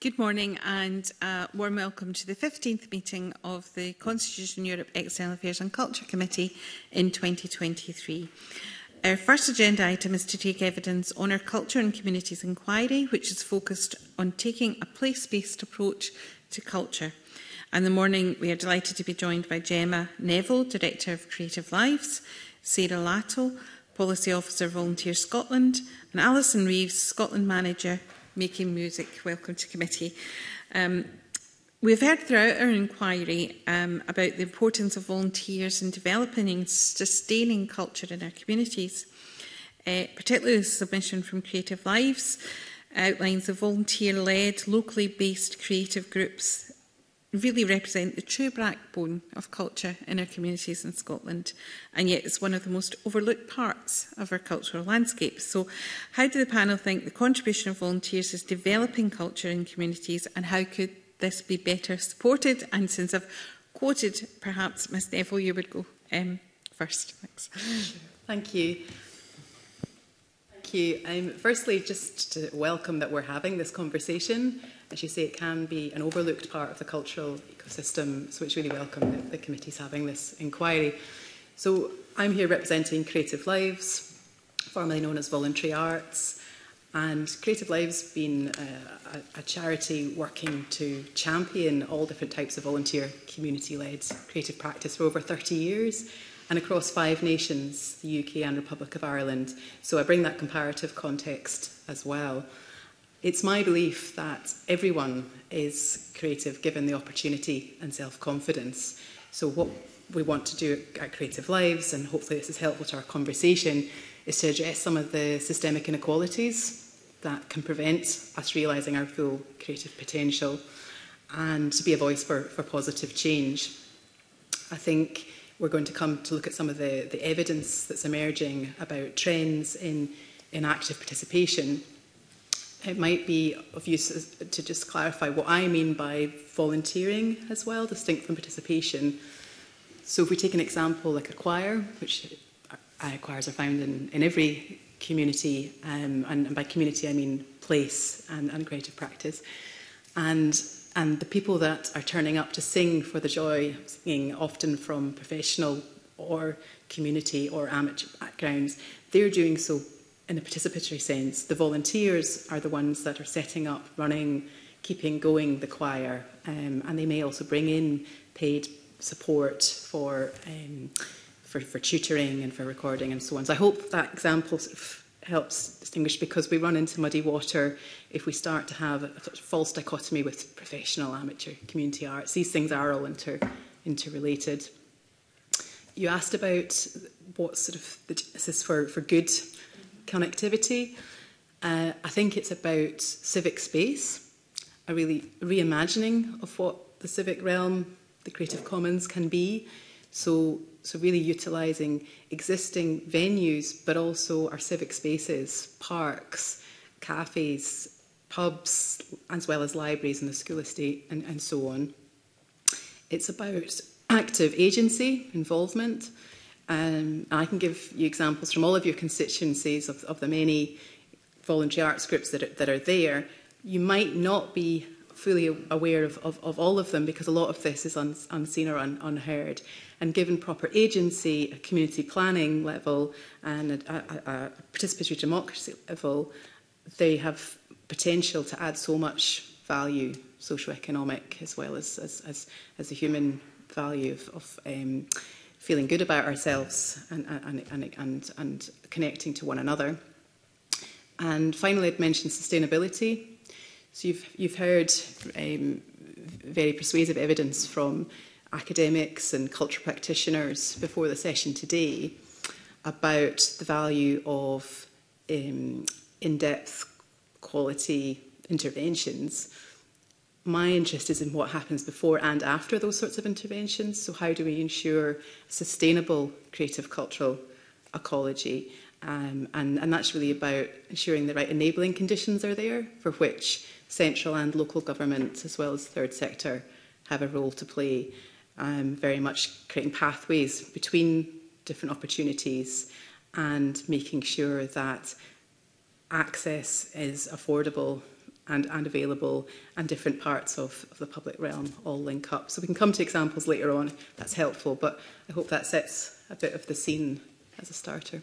Good morning and a warm welcome to the 15th meeting of the Constitution Europe External Affairs and Culture Committee in 2023. Our first agenda item is to take evidence on our Culture and Communities Inquiry, which is focused on taking a place-based approach to culture. And the morning we are delighted to be joined by Gemma Neville, Director of Creative Lives, Sarah Lattle, Policy Officer Volunteer Scotland, and Alison Reeves, Scotland Manager making music. Welcome to committee. Um, We've heard throughout our inquiry um, about the importance of volunteers in developing and sustaining culture in our communities. Uh, particularly the submission from Creative Lives outlines the volunteer-led, locally based creative groups really represent the true backbone of culture in our communities in Scotland and yet it's one of the most overlooked parts of our cultural landscape. So how do the panel think the contribution of volunteers is developing culture in communities and how could this be better supported? And since I've quoted, perhaps Ms Neville, you would go um, first. Thanks. Thank you. Thank you. Um, firstly, just to welcome that we're having this conversation as you say, it can be an overlooked part of the cultural ecosystem, so it's really welcome that the committee's having this inquiry. So I'm here representing Creative Lives, formerly known as Voluntary Arts, and Creative Lives been a, uh, a, a charity working to champion all different types of volunteer community-led creative practice for over 30 years and across five nations, the UK and Republic of Ireland. So I bring that comparative context as well. It's my belief that everyone is creative given the opportunity and self-confidence. So what we want to do at Creative Lives, and hopefully this is helpful to our conversation, is to address some of the systemic inequalities that can prevent us realising our full creative potential and to be a voice for, for positive change. I think we're going to come to look at some of the, the evidence that's emerging about trends in, in active participation It might be of use to just clarify what I mean by volunteering as well, distinct from participation. So if we take an example like a choir, which uh, choirs are found in, in every community, um, and, and by community I mean place and, and creative practice, and and the people that are turning up to sing for the joy of singing, often from professional or community or amateur backgrounds, they're doing so in a participatory sense. The volunteers are the ones that are setting up, running, keeping going the choir, um, and they may also bring in paid support for, um, for, for tutoring and for recording and so on. So I hope that example sort of helps distinguish because we run into muddy water if we start to have a sort of false dichotomy with professional amateur community arts. These things are all inter, interrelated. You asked about what sort of the, this is for, for good connectivity. Uh, I think it's about civic space, a really reimagining of what the civic realm, the Creative Commons can be. So, so really utilising existing venues, but also our civic spaces, parks, cafes, pubs, as well as libraries and the school estate and, and so on. It's about active agency, involvement, Um, I can give you examples from all of your constituencies of, of the many voluntary arts groups that are, that are there. You might not be fully aware of, of, of all of them because a lot of this is un, unseen or un, unheard. And given proper agency, a community planning level and a, a, a participatory democracy level, they have potential to add so much value, socio-economic as well as, as, as, as the human value of, of um, feeling good about ourselves and, and, and, and, and connecting to one another. And finally, I'd mention sustainability. So you've, you've heard um, very persuasive evidence from academics and culture practitioners before the session today about the value of um, in-depth quality interventions my interest is in what happens before and after those sorts of interventions. So how do we ensure sustainable creative cultural ecology? Um, and, and that's really about ensuring the right enabling conditions are there for which central and local governments, as well as third sector, have a role to play. Um, very much creating pathways between different opportunities and making sure that access is affordable and, and available and different parts of, of the public realm all link up. So we can come to examples later on. That's helpful, but I hope that sets a bit of the scene as a starter.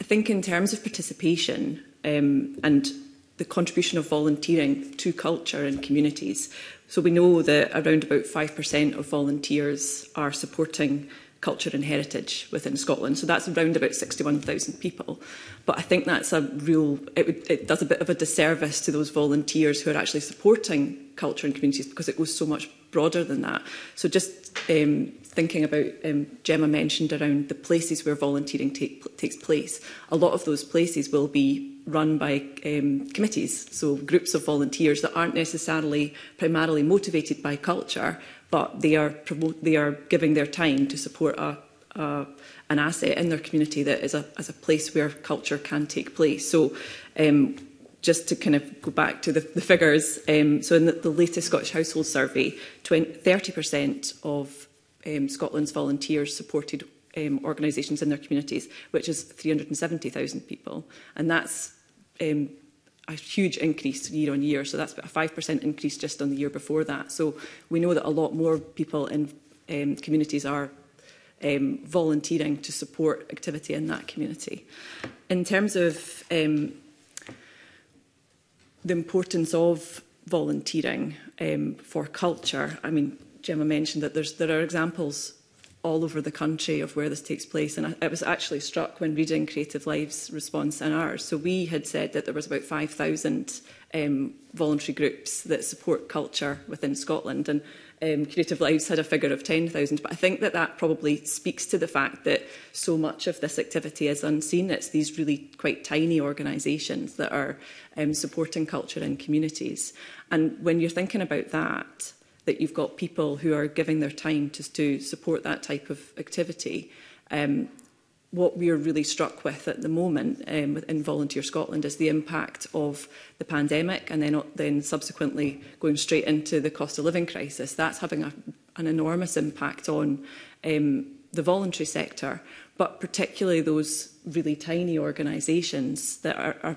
I think in terms of participation um, and the contribution of volunteering to culture and communities. So we know that around about 5% of volunteers are supporting culture and heritage within Scotland. So that's around about 61,000 people. But I think that's a real, it, would, it does a bit of a disservice to those volunteers who are actually supporting culture and communities because it goes so much broader than that. So just um, thinking about, um, Gemma mentioned around the places where volunteering take, takes place. A lot of those places will be run by um, committees, so groups of volunteers that aren't necessarily primarily motivated by culture, but they are, they are giving their time to support a, a, an asset in their community that is a, as a place where culture can take place. So um, just to kind of go back to the, the figures, um, so in the, the latest Scottish Household Survey, 20, 30% of um, Scotland's volunteers supported um, organisations in their communities, which is 370,000 people. And that's um, a huge increase year on year. So that's about a 5% increase just on the year before that. So we know that a lot more people in um, communities are um, volunteering to support activity in that community. In terms of um, the importance of volunteering um, for culture, I mean, Gemma mentioned that there's, there are examples all over the country of where this takes place. And I, I was actually struck when reading Creative Lives' response and ours. So we had said that there was about 5,000 um, voluntary groups that support culture within Scotland. And um, Creative Lives had a figure of 10,000. But I think that that probably speaks to the fact that so much of this activity is unseen. It's these really quite tiny organisations that are um, supporting culture in communities. And when you're thinking about that, that you've got people who are giving their time to, to support that type of activity. Um, what we are really struck with at the moment um, in Volunteer Scotland is the impact of the pandemic and then, then subsequently going straight into the cost of living crisis. That's having a, an enormous impact on um, the voluntary sector, but particularly those really tiny organisations that are, are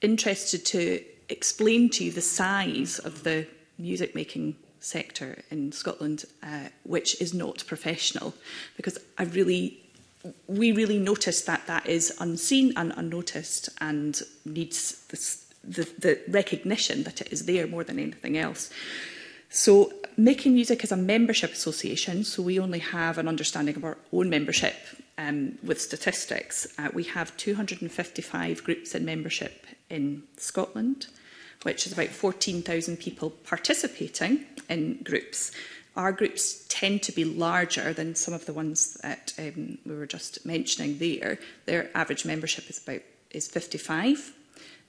interested to explain to you the size of the music making sector in Scotland, uh, which is not professional, because I really we really notice that that is unseen and unnoticed and needs this, the, the recognition that it is there more than anything else. So Making Music is a membership association, so we only have an understanding of our own membership um, with statistics. Uh, we have 255 groups in membership in Scotland, which is about 14,000 people participating in groups. Our groups tend to be larger than some of the ones that um, we were just mentioning there. Their average membership is about is 55.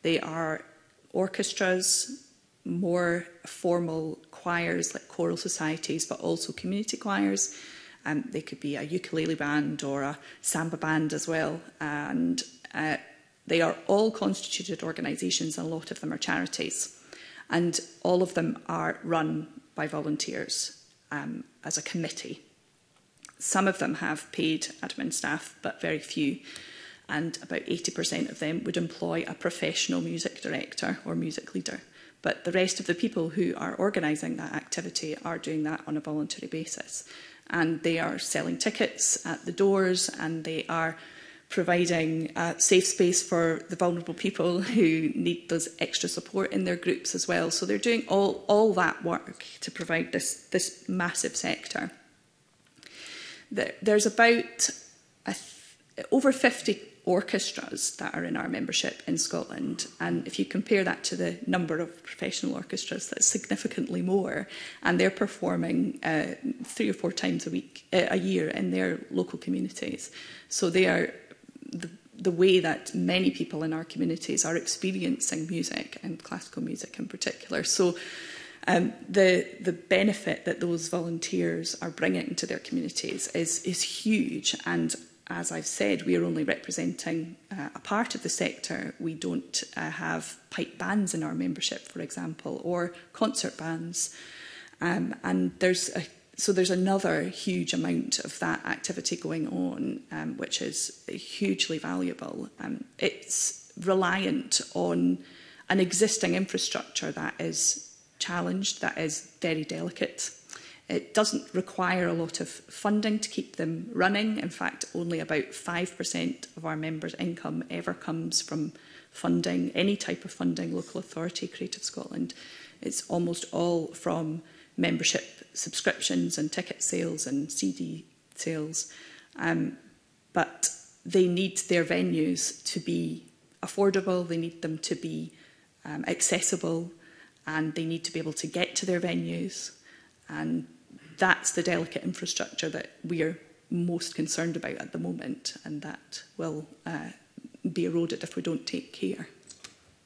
They are orchestras, more formal choirs like choral societies, but also community choirs. Um, they could be a ukulele band or a samba band as well. And uh, they are all constituted organisations, and a lot of them are charities. And all of them are run by volunteers um, as a committee. Some of them have paid admin staff, but very few. And about 80% of them would employ a professional music director or music leader. But the rest of the people who are organising that activity are doing that on a voluntary basis. And they are selling tickets at the doors and they are providing a safe space for the vulnerable people who need those extra support in their groups as well. So they're doing all, all that work to provide this, this massive sector. there's about a th over 50 orchestras that are in our membership in Scotland. And if you compare that to the number of professional orchestras, that's significantly more. And they're performing uh, three or four times a week, uh, a year in their local communities. So they are the way that many people in our communities are experiencing music and classical music in particular. So um, the the benefit that those volunteers are bringing to their communities is is huge. And as I've said, we are only representing uh, a part of the sector. We don't uh, have pipe bands in our membership, for example, or concert bands. Um, and there's a so there's another huge amount of that activity going on, um, which is hugely valuable. Um, it's reliant on an existing infrastructure that is challenged, that is very delicate. It doesn't require a lot of funding to keep them running. In fact, only about 5% of our members' income ever comes from funding, any type of funding, local authority, Creative Scotland. It's almost all from membership subscriptions and ticket sales and CD sales. Um, but they need their venues to be affordable, they need them to be um, accessible, and they need to be able to get to their venues. And that's the delicate infrastructure that we're most concerned about at the moment, and that will uh, be eroded if we don't take care.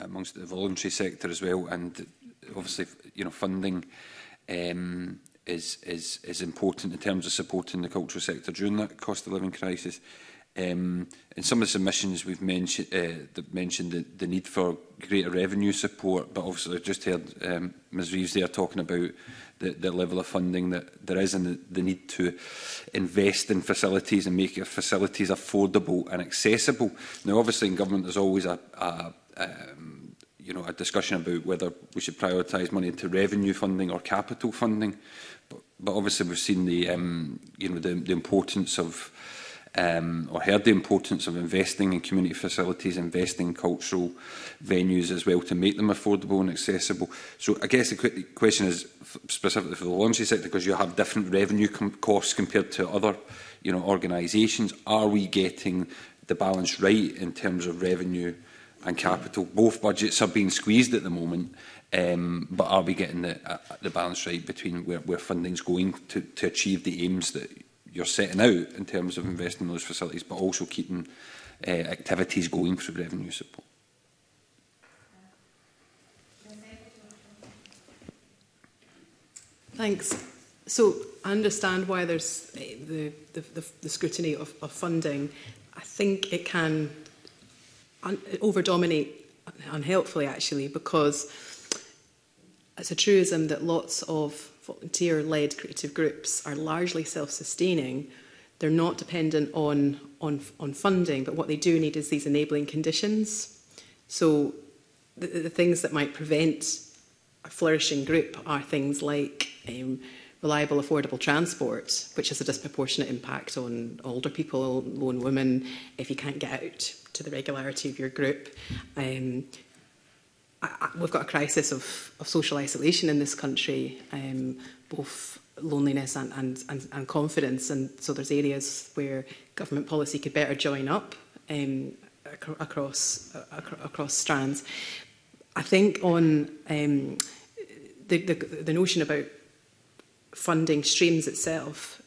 amongst the voluntary sector as well, and obviously, you know, funding um, is is is important in terms of supporting the cultural sector during that cost of living crisis. Um, in some of the submissions, we've mentioned, uh, the, mentioned the, the need for greater revenue support, but obviously I've just heard um, Ms Reeves there talking about the, the level of funding that there is and the, the need to invest in facilities and make facilities affordable and accessible. Now, obviously, in government, there's always a, a um, you know, a discussion about whether we should prioritise money into revenue funding or capital funding. But, but obviously, we've seen the, um, you know, the, the importance of um, or heard the importance of investing in community facilities, investing in cultural venues as well to make them affordable and accessible. So I guess the qu question is specifically for the laundry sector because you have different revenue com costs compared to other you know, organisations. Are we getting the balance right in terms of revenue and capital? Both budgets are being squeezed at the moment. Um, but are we getting the, uh, the balance right between where, where funding's going to, to achieve the aims that you're setting out in terms of investing in those facilities, but also keeping uh, activities going through revenue support. Thanks. So I understand why there's eh, the, the, the, the scrutiny of, of funding. I think it can overdominate unhelpfully, actually, because it's a truism that lots of volunteer-led creative groups are largely self-sustaining. They're not dependent on, on, on funding, but what they do need is these enabling conditions. So the, the things that might prevent a flourishing group are things like um, reliable, affordable transport, which has a disproportionate impact on older people, lone women, if you can't get out to the regularity of your group, um, we've got a crisis of, of social isolation in this country, um, both loneliness and, and, and, and confidence. And so there's areas where government policy could better join up um, across, uh, ac across strands. I think on um, the, the, the notion about funding streams itself,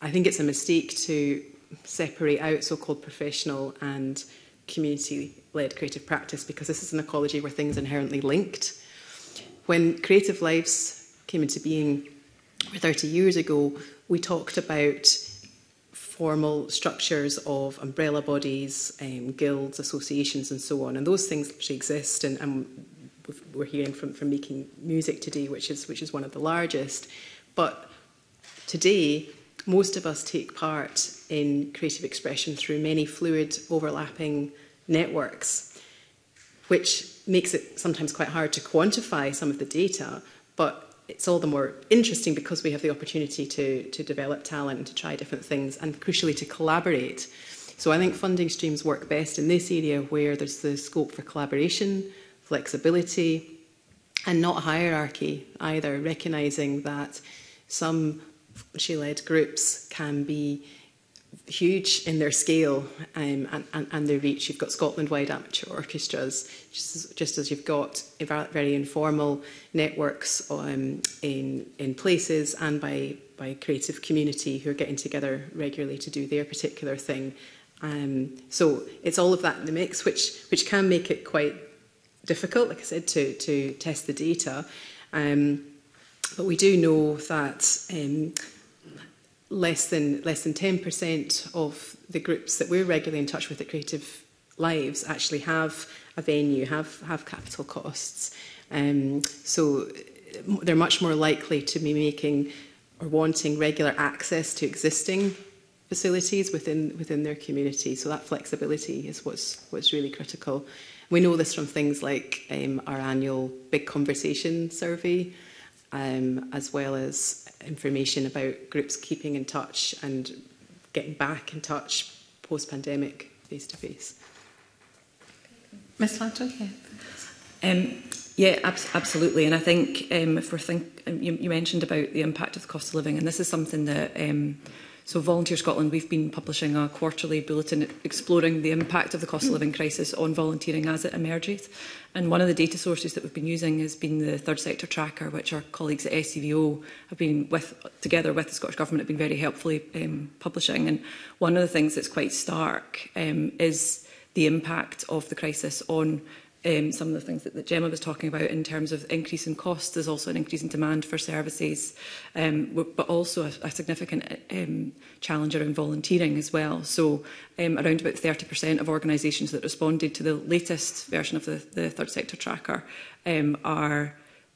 I think it's a mistake to separate out so-called professional and community led creative practice because this is an ecology where things are inherently linked. When Creative Lives came into being 30 years ago, we talked about formal structures of umbrella bodies, um, guilds, associations, and so on. And those things actually exist, and, and, we're hearing from, from making music today, which is, which is one of the largest. But today, most of us take part in creative expression through many fluid, overlapping networks, which makes it sometimes quite hard to quantify some of the data, but it's all the more interesting because we have the opportunity to, to develop talent, to try different things, and crucially to collaborate. So I think funding streams work best in this area where there's the scope for collaboration, flexibility, and not hierarchy either, recognizing that some she-led groups can be huge in their scale um, and, and, and their reach. You've got Scotland-wide amateur orchestras, just as, just as you've got very informal networks um, in, in places and by, by creative community who are getting together regularly to do their particular thing. Um, so it's all of that in the mix, which, which can make it quite difficult, like I said, to, to test the data. Um, but we do know that um, less than less than 10% of the groups that we're regularly in touch with at Creative Lives actually have a venue, have have capital costs. Um, so they're much more likely to be making or wanting regular access to existing facilities within within their community. So that flexibility is what's what's really critical. We know this from things like um, our annual big conversation survey, um, as well as information about groups keeping in touch and getting back in touch post-pandemic face-to-face. Ms Lantry, yeah. Um, yeah, ab absolutely. And I think um, if we're think, um, you, you mentioned about the impact of the cost of living, and this is something that um, So Volunteer Scotland, we've been publishing a quarterly bulletin exploring the impact of the cost of living crisis on volunteering as it emerges. And one of the data sources that we've been using has been the third sector tracker, which our colleagues at SCVO e have been with, together with the Scottish Government, have been very helpfully um, publishing. And one of the things that's quite stark um, is the impact of the crisis on um, some of the things that, that Gemma was talking about in terms of increase in costs. There's also an increase in demand for services, um, but also a, a significant um, challenge around volunteering as well. So um, around about 30% of organisations that responded to the latest version of the, the third sector tracker um, are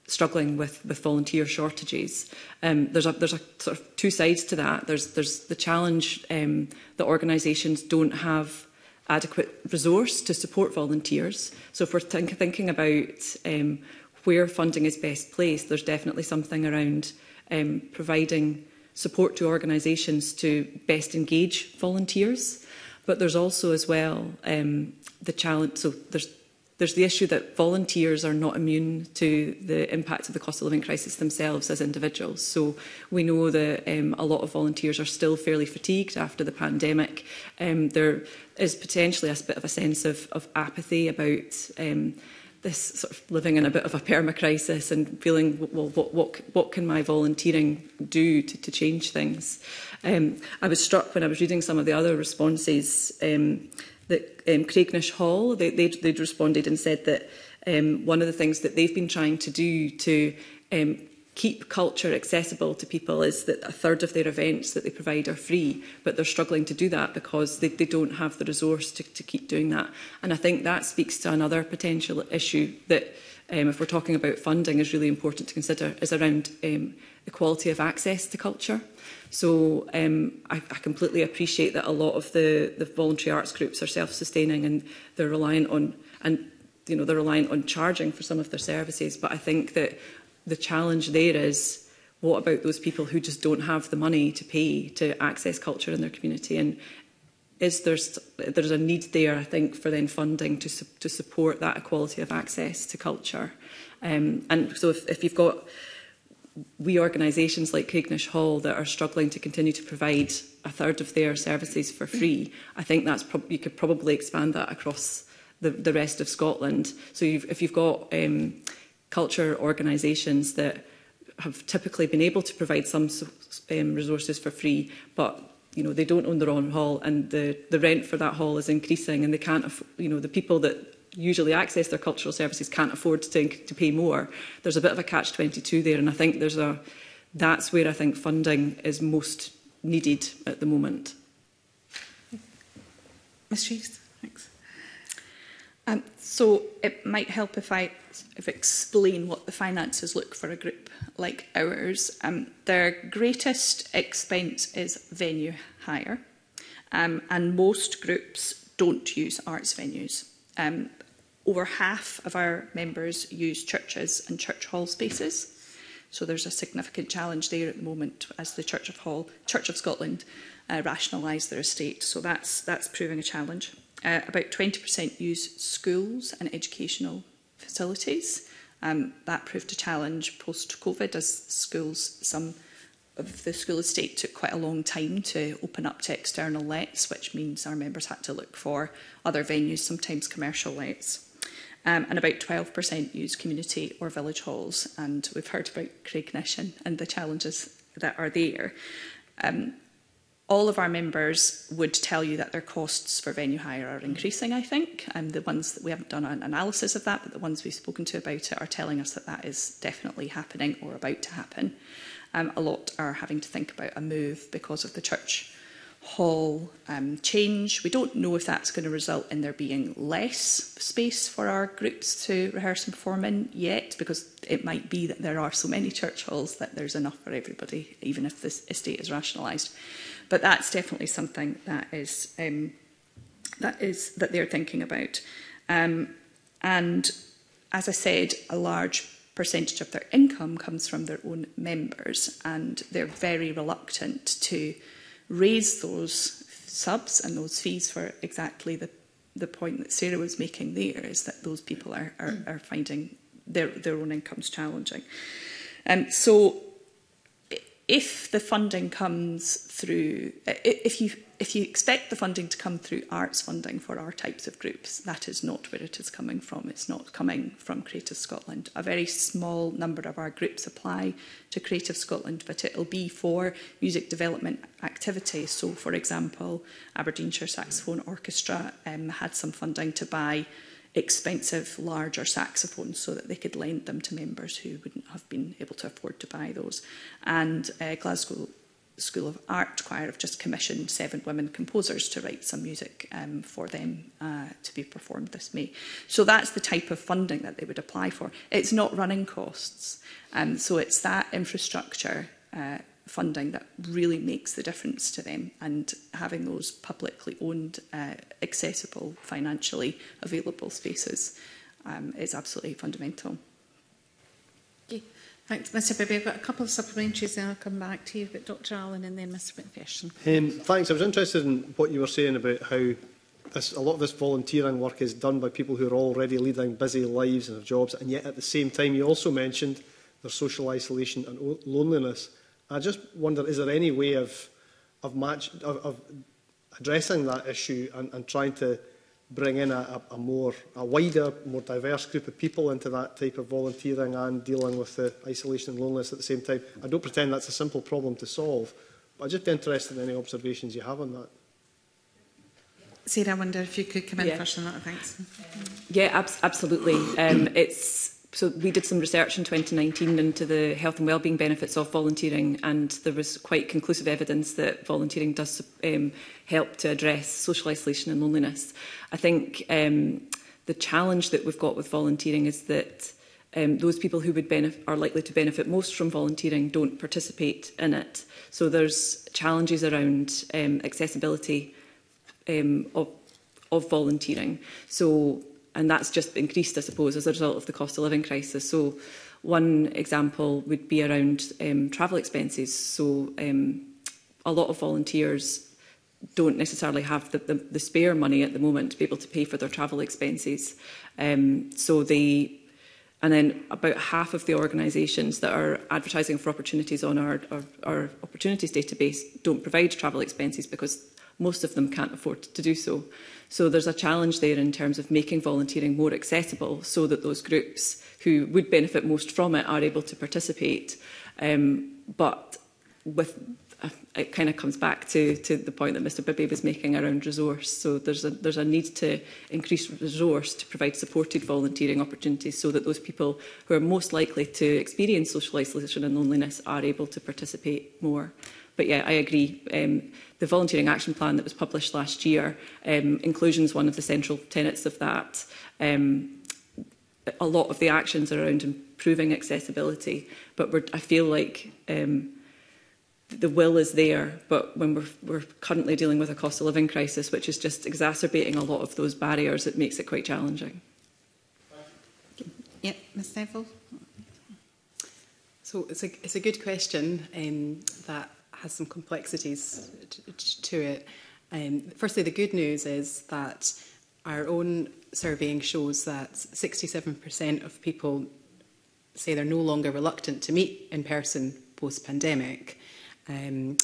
struggling with with volunteer shortages. Um, there's a there's a sort of two sides to that. There's there's the challenge um, that organisations don't have adequate resource to support volunteers. So if we're think thinking about um, where funding is best placed, there's definitely something around um, providing support to organisations to best engage volunteers. But there's also as well um, the challenge, so there's There's the issue that volunteers are not immune to the impact of the cost of living crisis themselves as individuals. So we know that um, a lot of volunteers are still fairly fatigued after the pandemic. Um, there is potentially a bit of a sense of, of apathy about um, this sort of living in a bit of a perma-crisis and feeling, well, what, what, what can my volunteering do to, to change things? Um, I was struck when I was reading some of the other responses um, that um, Craignish Hall, they, they'd, they'd responded and said that um, one of the things that they've been trying to do to um, keep culture accessible to people is that a third of their events that they provide are free, but they're struggling to do that because they, they don't have the resource to, to keep doing that. And I think that speaks to another potential issue that, um, if we're talking about funding, is really important to consider, is around um, equality of access to culture. So um, I, I completely appreciate that a lot of the, the voluntary arts groups are self-sustaining and they're reliant on and you know they're reliant on charging for some of their services. But I think that the challenge there is what about those people who just don't have the money to pay to access culture in their community and is there's there's a need there I think for then funding to to support that equality of access to culture um and so if if you've got we organisations like Caignish Hall that are struggling to continue to provide a third of their services for free, I think that's you could probably expand that across the, the rest of Scotland. So you've, if you've got um, culture organisations that have typically been able to provide some um, resources for free, but you know they don't own their own hall, and the the rent for that hall is increasing, and they can't, you know, the people that usually access their cultural services can't afford to, to pay more. There's a bit of a catch-22 there, and I think there's a, that's where I think funding is most needed at the moment. Ms Sheaves, thanks. Um, so it might help if I if explain what the finances look for a group like ours. Um, their greatest expense is venue hire, um, and most groups don't use arts venues. Um, Over half of our members use churches and church hall spaces. So there's a significant challenge there at the moment as the Church of Hall, Church of Scotland uh, rationalise their estate. So that's, that's proving a challenge. Uh, about 20% use schools and educational facilities. Um, that proved a challenge post-COVID as schools, some of the school estate took quite a long time to open up to external lets, which means our members had to look for other venues, sometimes commercial lets um, and about 12% use community or village halls. And we've heard about Craig and the challenges that are there. Um, all of our members would tell you that their costs for venue hire are increasing, I think. And um, the ones that we haven't done an analysis of that, but the ones we've spoken to about it are telling us that that is definitely happening or about to happen. Um, a lot are having to think about a move because of the church whole um, change. We don't know if that's going to result in there being less space for our groups to rehearse and perform in yet, because it might be that there are so many church halls that there's enough for everybody, even if this estate is rationalised. But that's definitely something that is um, that is that they're thinking about. Um, and as I said, a large percentage of their income comes from their own members, and they're very reluctant to raise those subs and those fees for exactly the, the point that Sarah was making there is that those people are, are, mm. are finding their, their own incomes challenging. Um, so if the funding comes through, if you if you expect the funding to come through arts funding for our types of groups, that is not where it is coming from. It's not coming from Creative Scotland. A very small number of our groups apply to Creative Scotland, but it'll be for music development activities. So, for example, Aberdeenshire Saxophone Orchestra um, had some funding to buy expensive, larger saxophones so that they could lend them to members who wouldn't have been able to afford to buy those. And uh, Glasgow School of Art Choir have just commissioned seven women composers to write some music um, for them uh, to be performed this May. So that's the type of funding that they would apply for. It's not running costs. Um, so it's that infrastructure uh, funding that really makes the difference to them and having those publicly owned, uh, accessible, financially available spaces um, is absolutely fundamental. Thanks, Mr Bibby. I've got a couple of supplementaries and I'll come back to you, but Dr Allen and then Mr McPherson. Um, thanks. I was interested in what you were saying about how this, a lot of this volunteering work is done by people who are already leading busy lives and have jobs, and yet at the same time you also mentioned their social isolation and loneliness. I just wonder, is there any way of, of, match, of, of addressing that issue and, and trying to bring in a, a, more, a wider, more diverse group of people into that type of volunteering and dealing with the isolation and loneliness at the same time. I don't pretend that's a simple problem to solve, but I'd just be interested in any observations you have on that. Sarah, I wonder if you could come in yeah. first on that, thanks. Yeah, ab absolutely. Um, it's so we did some research in 2019 into the health and wellbeing benefits of volunteering and there was quite conclusive evidence that volunteering does um, help to address social isolation and loneliness. I think um, the challenge that we've got with volunteering is that um, those people who would benefit, are likely to benefit most from volunteering don't participate in it. So there's challenges around um, accessibility um, of, of volunteering. So and that's just increased, I suppose, as a result of the cost of living crisis. So one example would be around um, travel expenses. So um, a lot of volunteers don't necessarily have the, the, the spare money at the moment to be able to pay for their travel expenses. Um, so they and then about half of the organisations that are advertising for opportunities on our, our, our opportunities database don't provide travel expenses because most of them can't afford to do so. So there's a challenge there in terms of making volunteering more accessible so that those groups who would benefit most from it are able to participate. Um, but with uh, it kind of comes back to, to the point that Mr Bibby was making around resource. So there's a, there's a need to increase resource to provide supported volunteering opportunities so that those people who are most likely to experience social isolation and loneliness are able to participate more. But yeah, I agree. Um, the volunteering action plan that was published last year, um, inclusion is one of the central tenets of that. Um, a lot of the actions are around improving accessibility, but we're, I feel like um, the will is there, but when we're, we're currently dealing with a cost of living crisis, which is just exacerbating a lot of those barriers, it makes it quite challenging. Yeah, Ms Neville. So it's a, it's a good question um, that has some complexities to it. Um, firstly, the good news is that our own surveying shows that 67% of people say they're no longer reluctant to meet in person post pandemic. Um,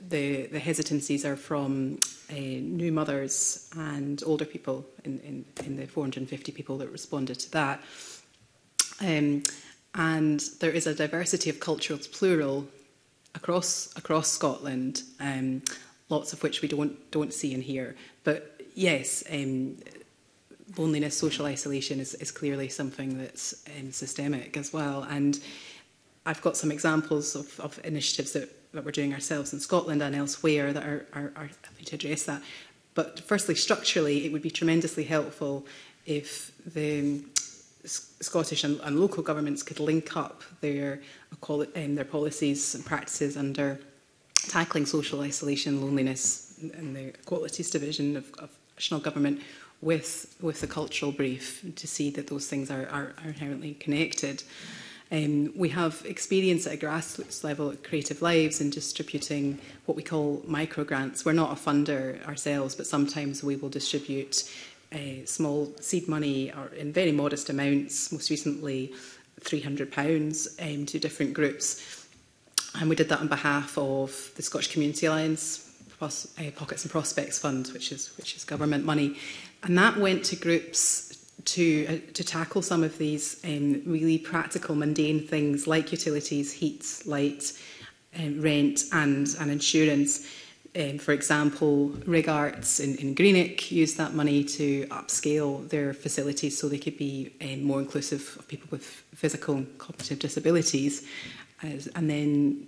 the, the hesitancies are from uh, new mothers and older people in, in, in the 450 people that responded to that. Um, and there is a diversity of cultural plural across across Scotland, um, lots of which we don't don't see and hear. But yes, um, loneliness, social isolation is, is clearly something that's um, systemic as well. And I've got some examples of, of initiatives that, that we're doing ourselves in Scotland and elsewhere that are, are, are happy to address that. But firstly, structurally, it would be tremendously helpful if the Scottish and, and, local governments could link up their, um, their policies and practices under tackling social isolation, loneliness, and the equalities division of, of national government with with the cultural brief to see that those things are, are, are inherently connected. Um, we have experience at a grassroots level at Creative Lives in distributing what we call micro grants. We're not a funder ourselves, but sometimes we will distribute uh, small seed money or in very modest amounts, most recently £300 um, to different groups. And we did that on behalf of the Scottish Community Alliance, Pos uh, Pockets and Prospects Fund, which is, which is government money. And that went to groups to, uh, to tackle some of these um, really practical, mundane things like utilities, heat, light, um, rent and, and insurance um, for example, Rig Arts in, in Greenock used that money to upscale their facilities so they could be um, more inclusive of people with physical and cognitive disabilities. As, and then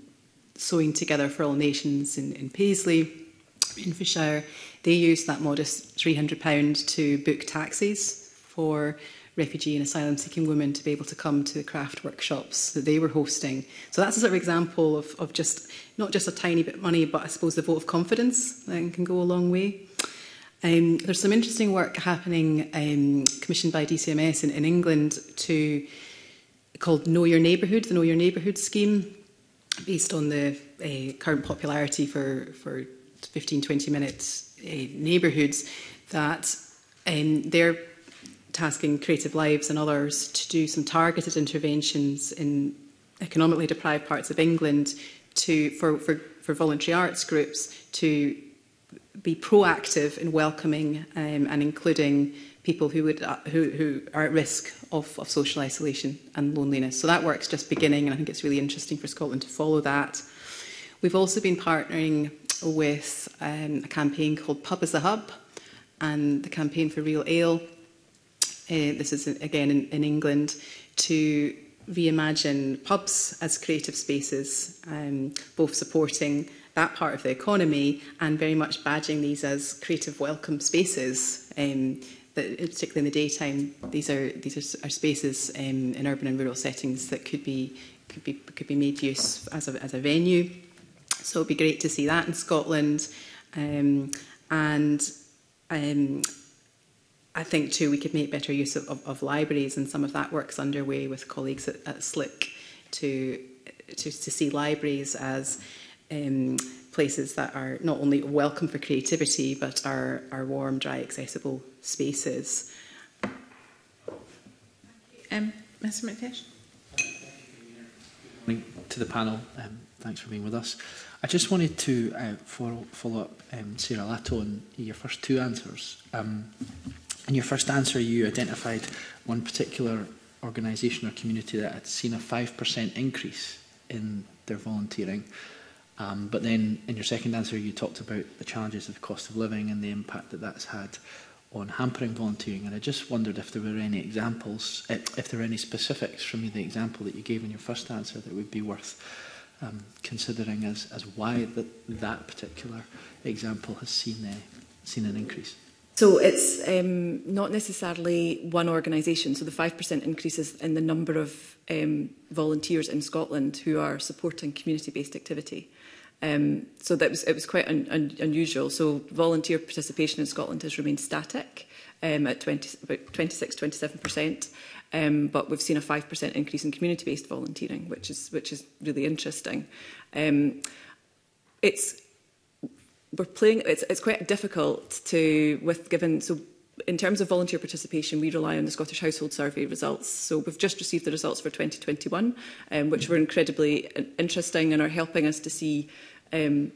Sewing Together for All Nations in, in Paisley, in Renfrewshire, they used that modest £300 to book taxis for refugee and asylum seeking women to be able to come to the craft workshops that they were hosting. So that's a sort of example of, of just not just a tiny bit of money, but I suppose the vote of confidence that can go a long way. Um, there's some interesting work happening um, commissioned by DCMS in, in England to called Know Your Neighbourhood, the Know Your Neighbourhood scheme, based on the uh, current popularity for, for 15, 20 minute uh, neighbourhoods that um, they're tasking Creative Lives and others to do some targeted interventions in economically deprived parts of England to, for, for, for voluntary arts groups to be proactive in welcoming um, and including people who, would, uh, who, who are at risk of, of social isolation and loneliness. So that work's just beginning and I think it's really interesting for Scotland to follow that. We've also been partnering with um, a campaign called Pub as a Hub and the campaign for Real Ale uh, this is again in, in England, to reimagine pubs as creative spaces, um, both supporting that part of the economy and very much badging these as creative welcome spaces. Um, that particularly in the daytime, these are these are, are spaces um, in urban and rural settings that could be could be could be made use as a as a venue. So it'd be great to see that in Scotland, um, and um, I think too we could make better use of, of, of libraries and some of that work's underway with colleagues at, at SLIC to, to, to see libraries as um, places that are not only welcome for creativity but are, are warm, dry, accessible spaces. Um, Mr McTish. Good morning to the panel. Um, thanks for being with us. I just wanted to uh, follow, follow up, um, Sarah Lato, on your first two answers. Um, In your first answer, you identified one particular organisation or community that had seen a 5% increase in their volunteering. Um, but then in your second answer, you talked about the challenges of the cost of living and the impact that that's had on hampering volunteering. And I just wondered if there were any examples, eh, if there were any specifics from the example that you gave in your first answer that would be worth um, considering as, as why that, that particular example has seen, a, eh, seen an increase. So it's um, not necessarily one organisation. So the 5% increases in the number of um, volunteers in Scotland who are supporting community-based activity. Um, so that was, it was quite un, un, unusual. So volunteer participation in Scotland has remained static um, at 20, about 26, 27%. Um, but we've seen a 5% increase in community-based volunteering, which is, which is really interesting. Um, it's we're playing, it's, it's quite difficult to, with given, so in terms of volunteer participation, we rely on the Scottish Household Survey results. So we've just received the results for 2021, um, which were incredibly interesting and are helping us to see um,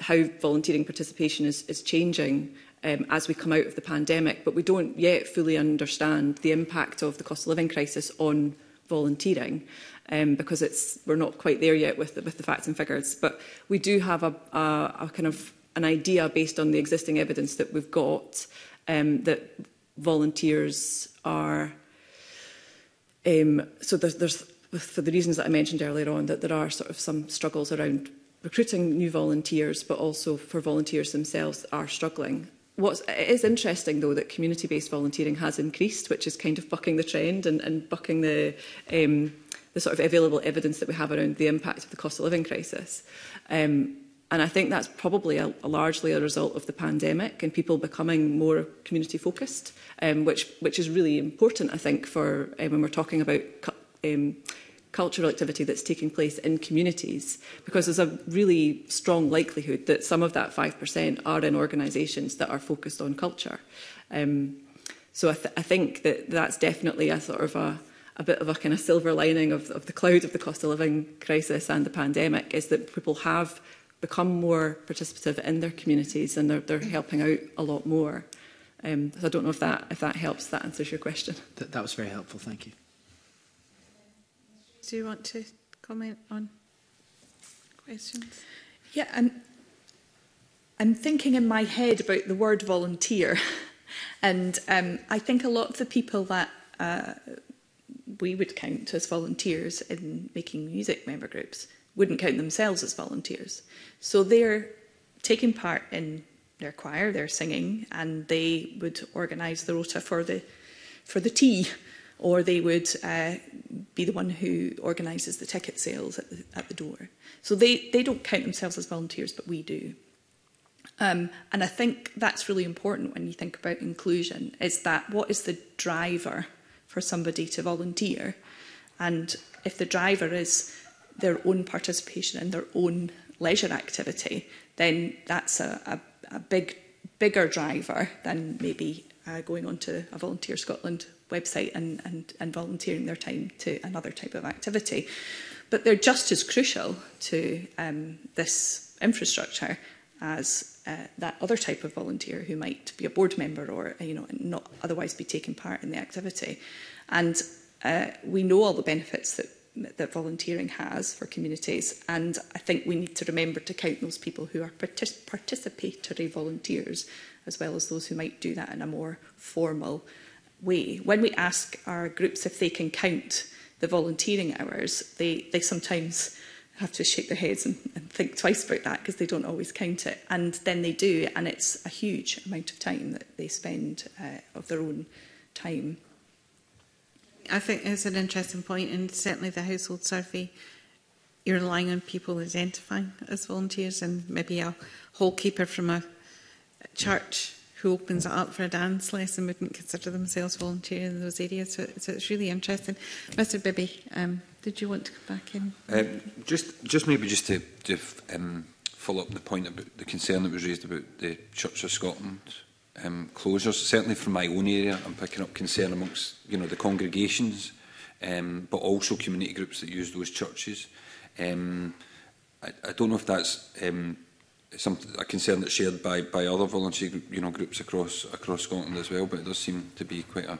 how volunteering participation is, is changing um, as we come out of the pandemic. But we don't yet fully understand the impact of the cost of living crisis on volunteering um, because it's, we're not quite there yet with the, with the facts and figures. But we do have a, a, a kind of an idea based on the existing evidence that we've got um, that volunteers are um, so there's, there's for the reasons that I mentioned earlier on that there are sort of some struggles around recruiting new volunteers but also for volunteers themselves are struggling What's, it is interesting though that community-based volunteering has increased, which is kind of bucking the trend and, and bucking the, um, the sort of available evidence that we have around the impact of the cost of living crisis. Um, And I think that's probably a, a largely a result of the pandemic and people becoming more community focused, um, which, which is really important, I think, for um, when we're talking about um, cultural activity that's taking place in communities because there's a really strong likelihood that some of that 5% are in organisations that are focused on culture. Um, so I, th I think that that's definitely a sort of a, a bit of a kind of silver lining of, of the cloud of the cost of living crisis and the pandemic is that people have become more participative in their communities and they're, they're helping out a lot more. Um, so I don't know if that, if that helps, that answers your question. Th that was very helpful, thank you. Do you want to comment on questions? Yeah, I'm, I'm thinking in my head about the word volunteer. and um, I think a lot of the people that uh, we would count as volunteers in making music member groups – wouldn't count themselves as volunteers. So they're taking part in their choir, they're singing, and they would organise the rota for the for the tea, or they would uh, be the one who organises the ticket sales at the, at the door. So they, they don't count themselves as volunteers, but we do. Um, and I think that's really important when you think about inclusion, is that what is the driver for somebody to volunteer? And if the driver is their own participation in their own leisure activity, then that's a, a, a big, bigger driver than maybe uh, going onto a Volunteer Scotland website and, and, and volunteering their time to another type of activity. But they're just as crucial to um, this infrastructure as uh, that other type of volunteer who might be a board member or you know not otherwise be taking part in the activity. And uh, we know all the benefits that that volunteering has for communities. And I think we need to remember to count those people who are partic participatory volunteers, as well as those who might do that in a more formal way. When we ask our groups if they can count the volunteering hours, they, they sometimes have to shake their heads and, and think twice about that because they don't always count it. And then they do, and it's a huge amount of time that they spend uh, of their own time I think it's an interesting point, and certainly the household survey, you're relying on people identifying as volunteers, and maybe a hall keeper from a church who opens it up for a dance lesson wouldn't consider themselves volunteer in those areas. So, so it's really interesting. Mr. Bibby, um, did you want to come back in? Um, just, just maybe just to, to um, follow up the point about the concern that was raised about the Church of Scotland um, closures. Certainly from my own area, I'm picking up concern amongst you know the congregations, um, but also community groups that use those churches. Um, I, I don't know if that's um, some a concern that's shared by by other voluntary you know groups across across Scotland as well. But it does seem to be quite a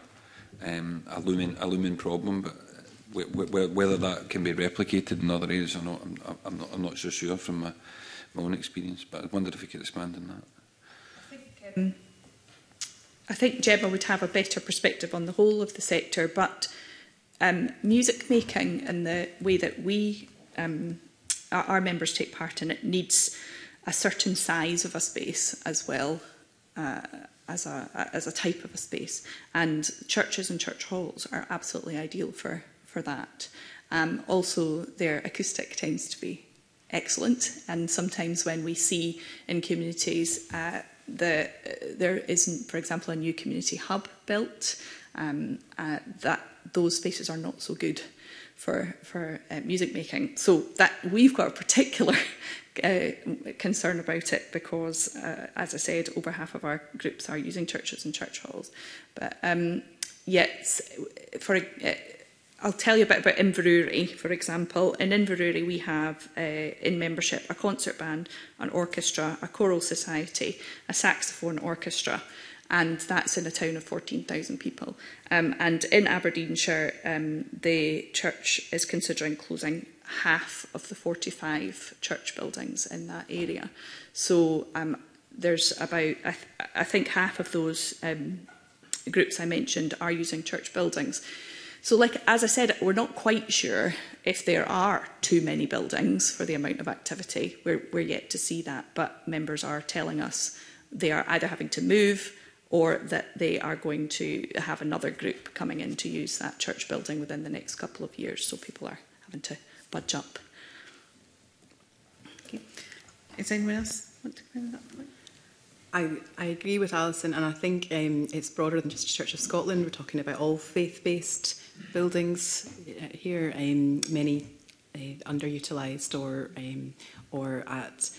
um, a looming a looming problem. But uh, whether that can be replicated in other areas or not, I'm, I'm not I'm not so sure from my, my own experience. But I wondered if you could expand on that. I think, um, I think Gemma would have a better perspective on the whole of the sector, but um, music making and the way that we, um, our members take part in it, needs a certain size of a space as well uh, as, a, as a type of a space. And churches and church halls are absolutely ideal for, for that. Um, also, their acoustic tends to be excellent. And sometimes when we see in communities uh, the, uh, there isn't, for example, a new community hub built. Um, uh, that those spaces are not so good for for uh, music making. So that we've got a particular uh, concern about it because, uh, as I said, over half of our groups are using churches and church halls. But um, yet, for uh, I'll tell you a bit about Inverurie, for example. In Inverurie, we have uh, in membership a concert band, an orchestra, a choral society, a saxophone orchestra, and that's in a town of 14,000 people. Um, and in Aberdeenshire, um, the church is considering closing half of the 45 church buildings in that area. So um, there's about, I, th I think half of those um, groups I mentioned are using church buildings. So like, as I said, we're not quite sure if there are too many buildings for the amount of activity. We're, we're yet to see that, but members are telling us they are either having to move or that they are going to have another group coming in to use that church building within the next couple of years. So people are having to budge up. Okay. Is anyone else want to comment on that point? I, I agree with Alison, and I think um, it's broader than just Church of Scotland. We're talking about all faith-based buildings uh, here, um, many uh, underutilized or um, or at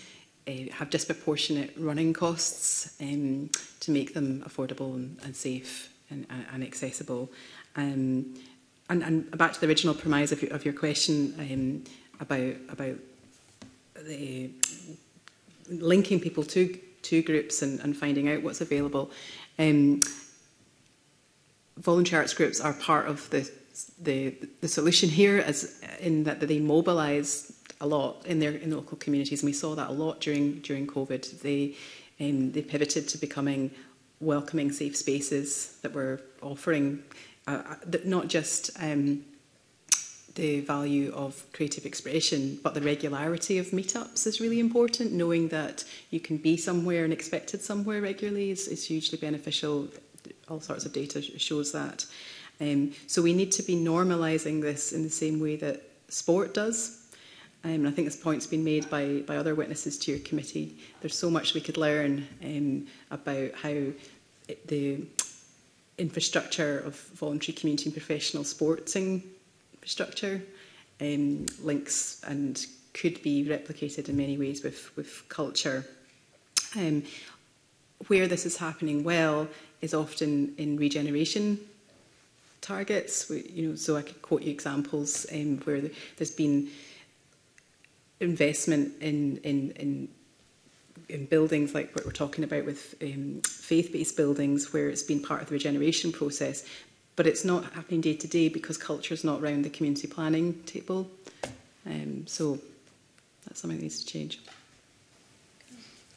uh, have disproportionate running costs um, to make them affordable and, and safe and, and accessible. Um, and, and back to the original premise of your, of your question um, about about the linking people to to groups and, and finding out what's available. Um, volunteer arts groups are part of the the, the solution here as in that they mobilize a lot in their in the local communities, and we saw that a lot during during COVID. They um, they pivoted to becoming welcoming safe spaces that were offering uh, uh, that not just um, the value of creative expression, but the regularity of meetups is really important. Knowing that you can be somewhere and expected somewhere regularly is, is hugely beneficial all sorts of data shows that. Um, so we need to be normalising this in the same way that sport does. Um, and I think this point's been made by, by other witnesses to your committee. There's so much we could learn um, about how it, the infrastructure of voluntary community and professional sporting infrastructure um, links and could be replicated in many ways with, with culture. Um, where this is happening well is often in regeneration targets. We, you know, so I could quote you examples um, where there's been investment in in in in buildings like what we're talking about with um, faith-based buildings where it's been part of the regeneration process but it's not happening day to day because culture is not around the community planning table um, so that's something that needs to change.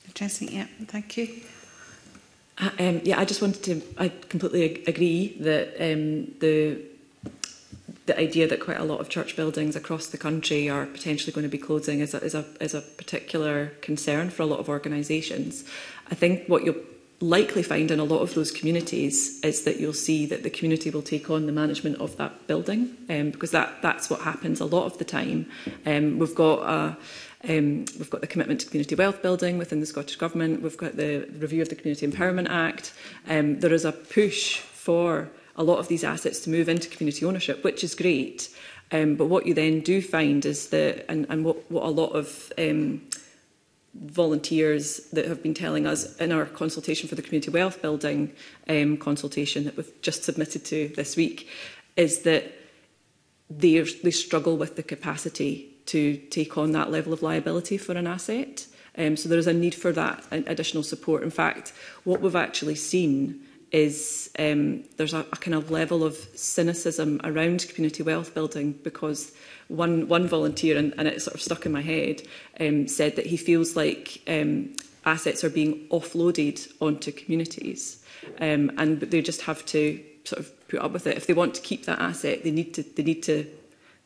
Interesting, yeah, thank you. Um, yeah, I just wanted to. I completely agree that um, the the idea that quite a lot of church buildings across the country are potentially going to be closing is a, is a, is a particular concern for a lot of organisations. I think what you'll likely find in a lot of those communities is that you'll see that the community will take on the management of that building um, because that that's what happens a lot of the time. Um, we've got a, Um, we've got the commitment to community wealth building within the Scottish Government. We've got the review of the Community Empowerment Act. Um, there is a push for a lot of these assets to move into community ownership, which is great. Um, but what you then do find is that, and, and what, what a lot of um, volunteers that have been telling us in our consultation for the community wealth building um, consultation that we've just submitted to this week, is that they struggle with the capacity to take on that level of liability for an asset. Um, so there is a need for that additional support. In fact, what we've actually seen is um, there's a, a kind of level of cynicism around community wealth building because one one volunteer and, and it sort of stuck in my head um, said that he feels like um, assets are being offloaded onto communities um, and they just have to sort of put up with it if they want to keep that asset they need to they need to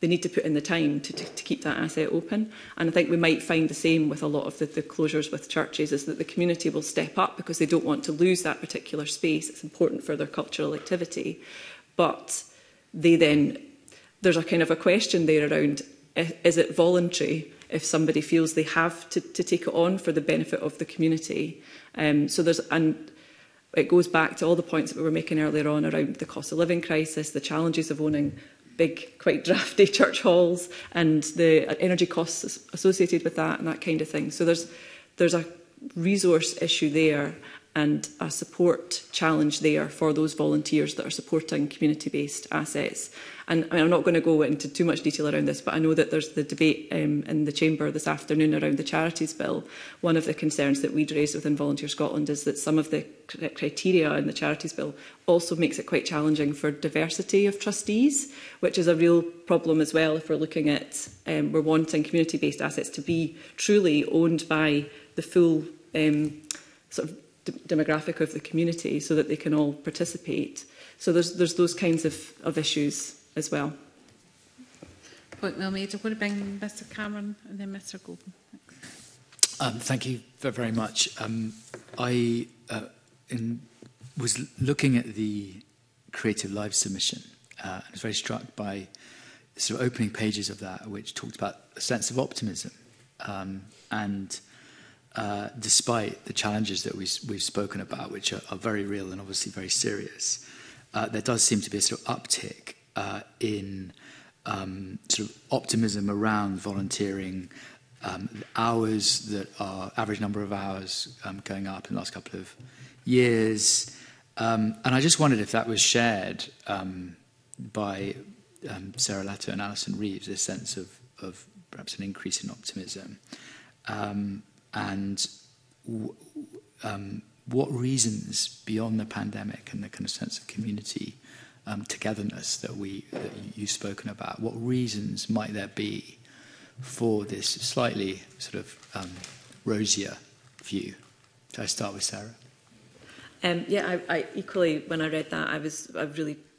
they need to put in the time to, to, to keep that asset open. And I think we might find the same with a lot of the, the closures with churches, is that the community will step up because they don't want to lose that particular space. It's important for their cultural activity. But they then, there's a kind of a question there around, is it voluntary if somebody feels they have to, to take it on for the benefit of the community? Um, so there's, and it goes back to all the points that we were making earlier on around the cost of living crisis, the challenges of owning big, quite drafty church halls and the energy costs associated with that and that kind of thing. So there's there's a resource issue there and a support challenge there for those volunteers that are supporting community-based assets. And I mean, I'm not going to go into too much detail around this, but I know that there's the debate um, in the Chamber this afternoon around the Charities Bill. One of the concerns that we'd raised within Volunteer Scotland is that some of the criteria in the Charities Bill also makes it quite challenging for diversity of trustees, which is a real problem as well if we're looking at, um, we're wanting community-based assets to be truly owned by the full um, sort of demographic of the community so that they can all participate. So there's, there's those kinds of, of issues as well. Point well made. I'm going to bring Mr Cameron and then Mr Golden. Um, thank you very much. Um, I uh, in, was looking at the Creative Live submission uh, and was very struck by the sort of opening pages of that, which talked about a sense of optimism. Um, and uh, despite the challenges that we, we've spoken about, which are, are very real and obviously very serious, uh, there does seem to be a sort of uptick uh, in um, sort of optimism around volunteering um, hours that are average number of hours um, going up in the last couple of years. Um, and I just wondered if that was shared um, by um, Sarah Latto and Alison Reeves, this sense of, of perhaps an increase in optimism. Um, and um, what reasons beyond the pandemic and the kind of sense of community um, togetherness that we that you've spoken about. What reasons might there be for this slightly sort of um, rosier view? Should I start with Sarah? Um, yeah, I, I equally when I read that, I was I was really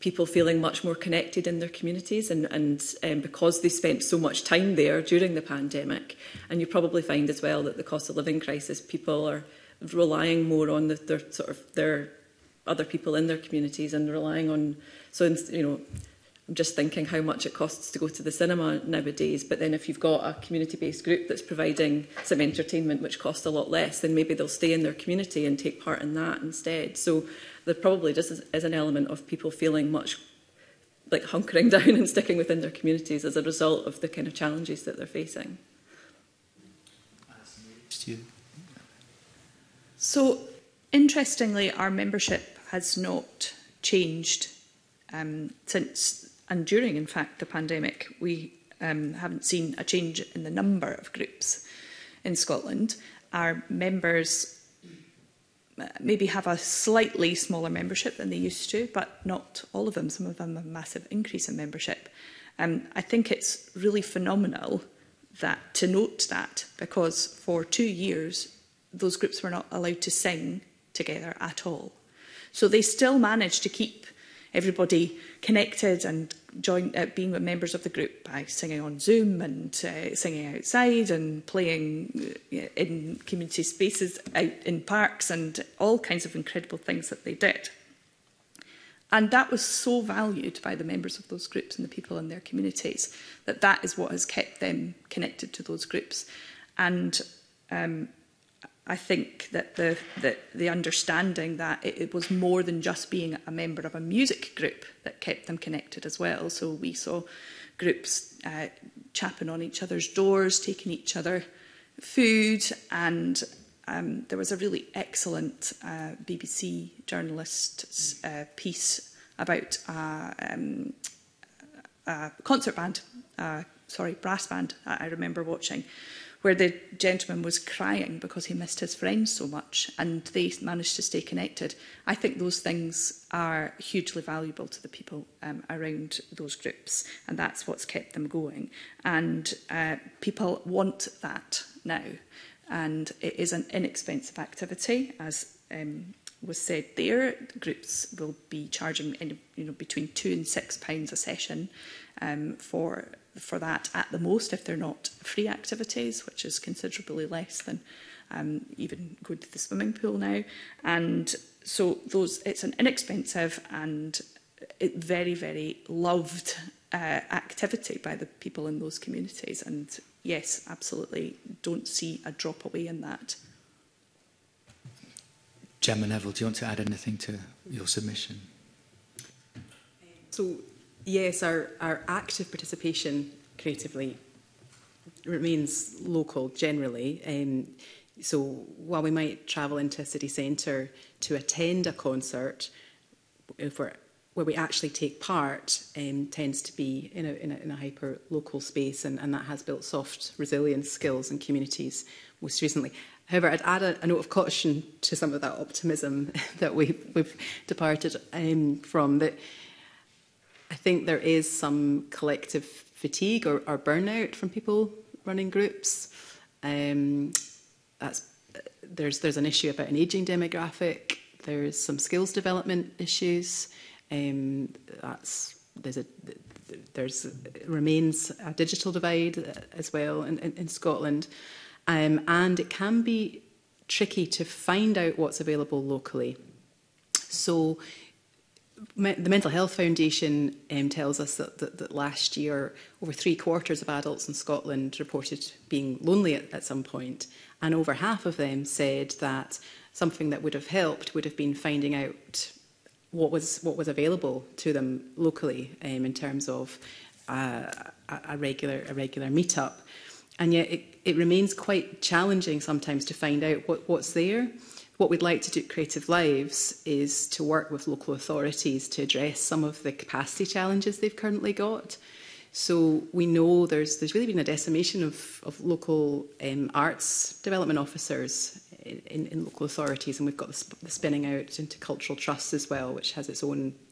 people feeling much more connected in their communities and, and um, because they spent so much time there during the pandemic. And you probably find as well that the cost of living crisis, people are relying more on the, their sort of their other people in their communities and relying on. So, you know, I'm just thinking how much it costs to go to the cinema nowadays. But then if you've got a community-based group that's providing some entertainment which costs a lot less, then maybe they'll stay in their community and take part in that instead. So there probably just is, is an element of people feeling much like hunkering down and sticking within their communities as a result of the kind of challenges that they're facing. So interestingly, our membership has not changed um, since and during, in fact, the pandemic. We um, haven't seen a change in the number of groups in Scotland. Our members uh, maybe have a slightly smaller membership than they used to, but not all of them. Some of them have a massive increase in membership. Um, I think it's really phenomenal that to note that because for two years those groups were not allowed to sing together at all. So they still managed to keep everybody connected and join, uh, being with members of the group by singing on Zoom and uh, singing outside and playing uh, in community spaces out in parks and all kinds of incredible things that they did. And that was so valued by the members of those groups and the people in their communities that that is what has kept them connected to those groups. And um, I think that the, that the understanding that it, it, was more than just being a member of a music group that kept them connected as well. So we saw groups uh, chapping on each other's doors, taking each other food, and um, there was a really excellent uh, BBC journalist uh, piece about a, um, a concert band, uh, sorry, brass band, I remember watching where the gentleman was crying because he missed his friends so much and they managed to stay connected. I think those things are hugely valuable to the people um, around those groups and that's what's kept them going. And uh, people want that now. And it is an inexpensive activity, as um, was said there. Groups will be charging in, you know, between two and six pounds a session um, for for that at the most if they're not free activities, which is considerably less than um, even going to the swimming pool now. And so those, it's an inexpensive and very, very loved uh, activity by the people in those communities. And yes, absolutely, don't see a drop away in that. Gemma Neville, do you want to add anything to your submission? So yes, our, our active participation creatively remains local generally. Um, so while we might travel into a city centre to attend a concert, if we're where we actually take part um, tends to be in a, in a, in a hyper local space, and, and that has built soft resilience skills in communities most recently. However, I'd add a, a note of caution to some of that optimism that we've, we've departed um, from. That I think there is some collective fatigue or, or burnout from people running groups. Um, that's, there's, there's an issue about an aging demographic. There's some skills development issues. Um, that's, there's a, there's remains a digital divide as well in, in, in Scotland. Um, and it can be tricky to find out what's available locally. So the Mental Health Foundation um, tells us that, that, that last year over three quarters of adults in Scotland reported being lonely at, at some point, and over half of them said that something that would have helped would have been finding out what was what was available to them locally um, in terms of uh, a regular a regular meetup, and yet it, it remains quite challenging sometimes to find out what, what's there. What we'd like to do at Creative Lives is to work with local authorities to address some of the capacity challenges they've currently got. So we know there's there's really been a decimation of, of local um, arts development officers in, in, local authorities, and we've got the, sp the spinning out into cultural trusts as well, which has its own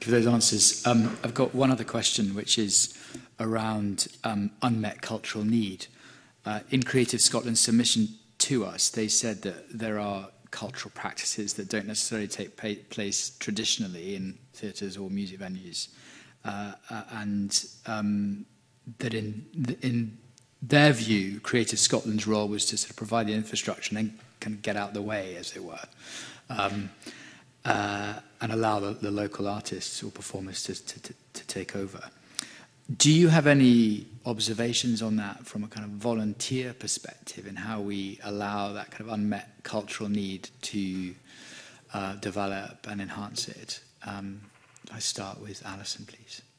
For those answers, um, I've got one other question, which is around um, unmet cultural need. Uh, in Creative Scotland's submission to us, they said that there are cultural practices that don't necessarily take place traditionally in theatres or music venues, uh, uh, and um, that in in their view, Creative Scotland's role was to sort of provide the infrastructure and then kind of get out the way, as it were, um, uh, and allow the, the local artists or performers to, to, to, to take over. Do you have any observations on that from a kind of volunteer perspective and how we allow that kind of unmet cultural need to uh, develop and enhance it. Um, I start with Alison, please.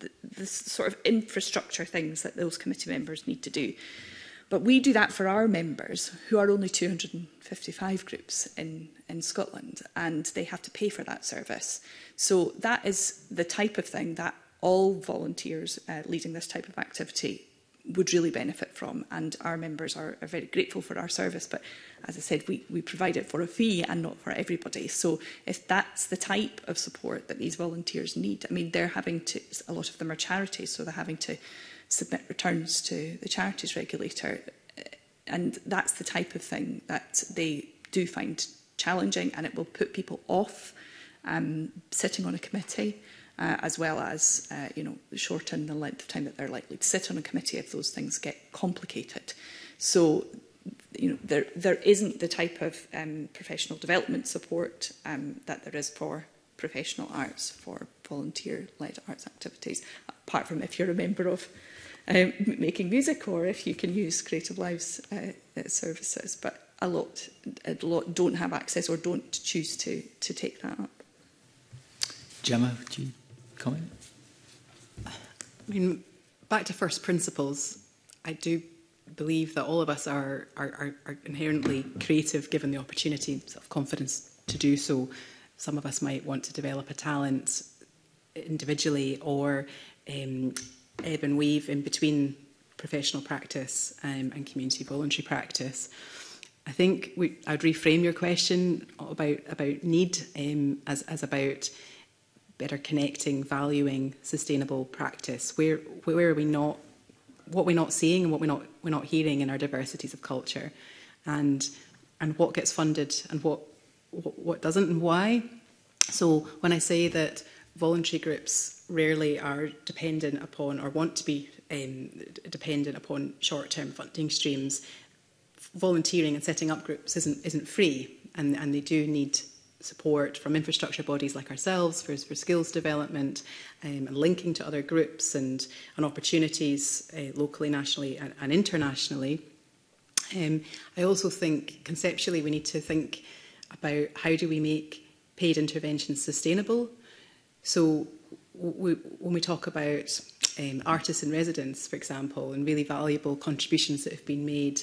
the, the sort of infrastructure things that those committee members need to do. But we do that for our members, who are only 255 groups in, in Scotland, and they have to pay for that service. So that is the type of thing that all volunteers uh, leading this type of activity would really benefit from and our members are, are very grateful for our service but as I said we, we provide it for a fee and not for everybody so if that's the type of support that these volunteers need I mean they're having to a lot of them are charities so they're having to submit returns to the charities regulator uh, and that's the type of thing that they do find challenging and it will put people off um, sitting on a committee uh, as well as uh, you know shorten the length of time that they're likely to sit on a committee if those things get complicated. So you know there there isn't the type of um, professional development support um, that there is for professional arts for volunteer-led arts activities, apart from if you're a member of um, making music or if you can use Creative Lives uh, uh services. But a lot, a lot don't have access or don't choose to to take that up. Gemma, would you? comment? I mean, back to first principles, I do believe that all of us are, are, are inherently creative given the opportunity, self-confidence to do so. Some of us might want to develop a talent individually or um, ebb and weave in between professional practice um, and community voluntary practice. I think we, I'd reframe your question about about need um, as, as about better connecting, valuing sustainable practice? Where, where are we not, what we're not seeing and what we're not, we're not hearing in our diversities of culture? And, and what gets funded and what, what, what doesn't and why? So when I say that voluntary groups rarely are dependent upon or want to be um, dependent upon short-term funding streams, volunteering and setting up groups isn't, isn't free and, and they do need support from infrastructure bodies like ourselves for, for skills development um, and linking to other groups and, and opportunities uh, locally, nationally and, and internationally. Um, I also think conceptually we need to think about how do we make paid interventions sustainable. So we, when we talk about um, artists in residence, for example, and really valuable contributions that have been made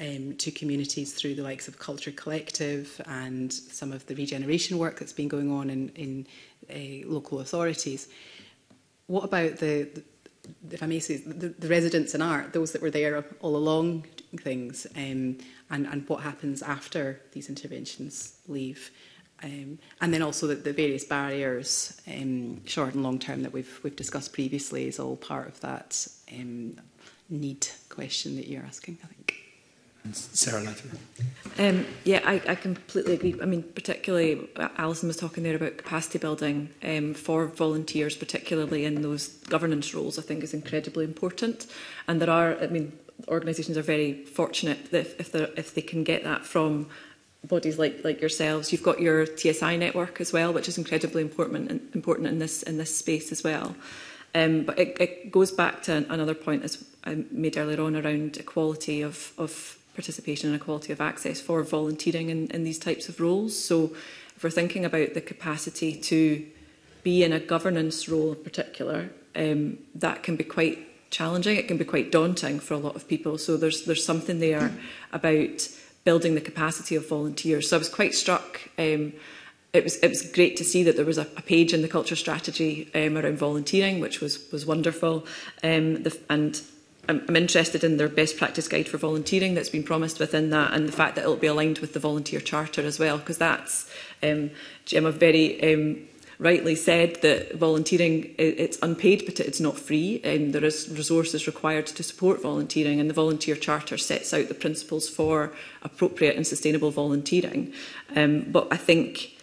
um, to communities through the likes of Culture Collective and some of the regeneration work that's been going on in, in uh, local authorities. What about the, the if I may say, the, the residents in art, those that were there all along things, um, and, and what happens after these interventions leave. Um, and then also the, the various barriers, um, short and long term, that we've, we've discussed previously is all part of that um, need question that you're asking, I think. Sarah Latimer. Um, yeah, I, I completely agree. I mean, particularly, uh, Alison was talking there about capacity building um, for volunteers, particularly in those governance roles, I think is incredibly important. And there are, I mean, organisations are very fortunate that if, if, if they can get that from bodies like like yourselves. You've got your TSI network as well, which is incredibly important important in this in this space as well. Um, but it, it goes back to another point as I made earlier on around equality of of participation and equality of access for volunteering in, in these types of roles. So if we're thinking about the capacity to be in a governance role in particular, um, that can be quite challenging. It can be quite daunting for a lot of people. So there's there's something there about building the capacity of volunteers. So I was quite struck. Um, it was it was great to see that there was a, a page in the culture strategy um, around volunteering, which was was wonderful. Um, the, and I'm, I'm interested in their best practice guide for volunteering that's been promised within that and the fact that it'll be aligned with the volunteer charter as well because that's, um, Jim, a very um, rightly said that volunteering it's unpaid but it's not free and um, there is resources required to support volunteering and the volunteer charter sets out the principles for appropriate and sustainable volunteering um, but I think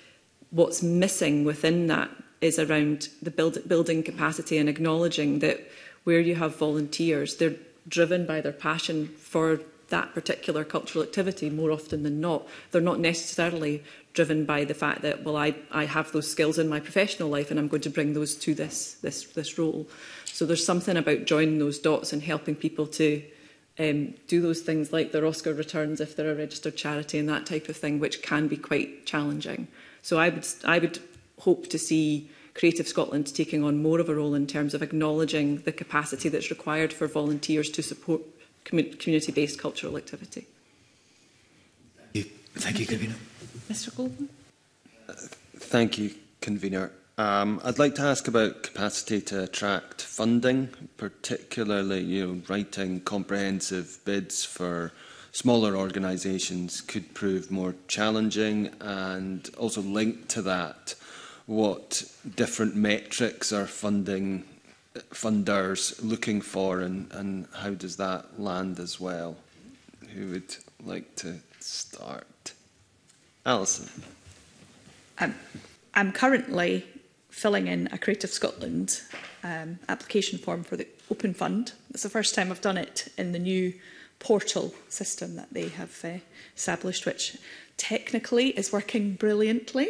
what's missing within that is around the build, building capacity and acknowledging that where you have volunteers, they're driven by their passion for that particular cultural activity more often than not. They're not necessarily driven by the fact that, well, I, I have those skills in my professional life and I'm going to bring those to this, this, this role. So there's something about joining those dots and helping people to um, do those things like their Oscar returns if they're a registered charity and that type of thing, which can be quite challenging. So I would, I would hope to see Creative Scotland taking on more of a role in terms of acknowledging the capacity that's required for volunteers to support commun community-based cultural activity. Thank you, Thank you Convener. Mr Goldman. Uh, thank you, Convener. Um, I'd like to ask about capacity to attract funding, particularly you know, writing comprehensive bids for smaller organisations could prove more challenging and also linked to that what different metrics are funding funders looking for and, and how does that land as well? Who would like to start? Alison. Um, I'm currently filling in a Creative Scotland um, application form for the Open Fund. It's the first time I've done it in the new portal system that they have uh, established, which technically is working brilliantly.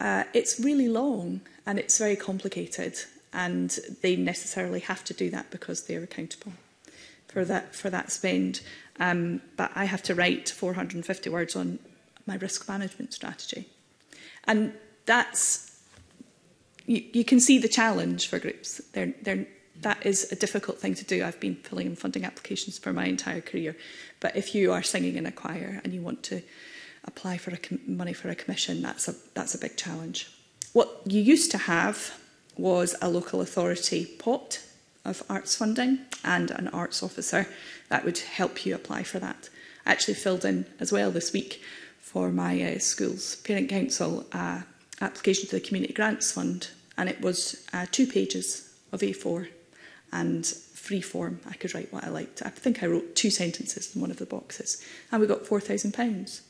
Uh, it's really long and it's very complicated and they necessarily have to do that because they're accountable for that for that spend. Um, but I have to write 450 words on my risk management strategy. And that's, you, you can see the challenge for groups. They're, they're, that is a difficult thing to do. I've been filling in funding applications for my entire career. But if you are singing in a choir and you want to apply for a money for a commission, that's a, that's a big challenge. What you used to have was a local authority pot of arts funding and an arts officer that would help you apply for that. I actually filled in as well this week for my uh, school's parent council uh, application to the Community Grants Fund, and it was uh, two pages of A4 and free form. I could write what I liked. I think I wrote two sentences in one of the boxes, and we got £4,000.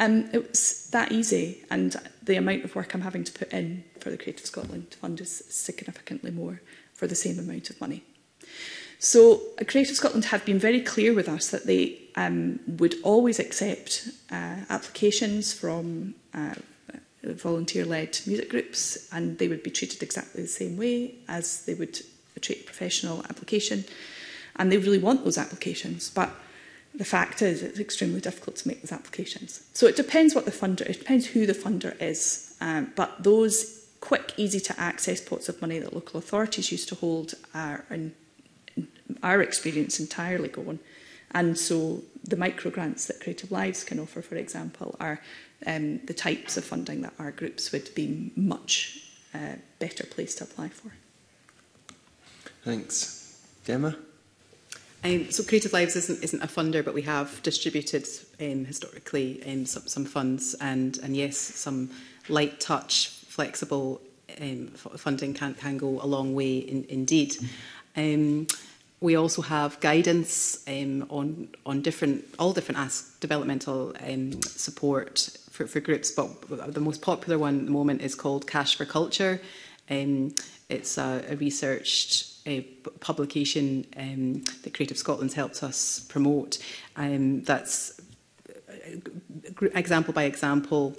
Um, was that easy, and the amount of work I'm having to put in for the Creative Scotland Fund is significantly more for the same amount of money. So Creative Scotland have been very clear with us that they um, would always accept uh, applications from uh, volunteer-led music groups and they would be treated exactly the same way as they would treat a professional application. And they really want those applications. But the fact is it's extremely difficult to make those applications. So it depends what the funder, it depends who the funder is. Um, but those quick, easy to access pots of money that local authorities used to hold are, in, in our experience, entirely gone. And so the micro grants that Creative Lives can offer, for example, are um, the types of funding that our groups would be much uh, better placed to apply for. Thanks. Gemma? Um, so Creative Lives isn't, isn't a funder, but we have distributed um, historically um, some, some funds and, and yes, some light touch, flexible um, funding can, can go a long way in, indeed. Um, we also have guidance um, on, on different, all different as developmental um, support for, for groups, but the most popular one at the moment is called Cash for Culture. Um, it's a, a researched uh, publication um, that Creative Scotland's helped us promote. Um, that's uh, example by example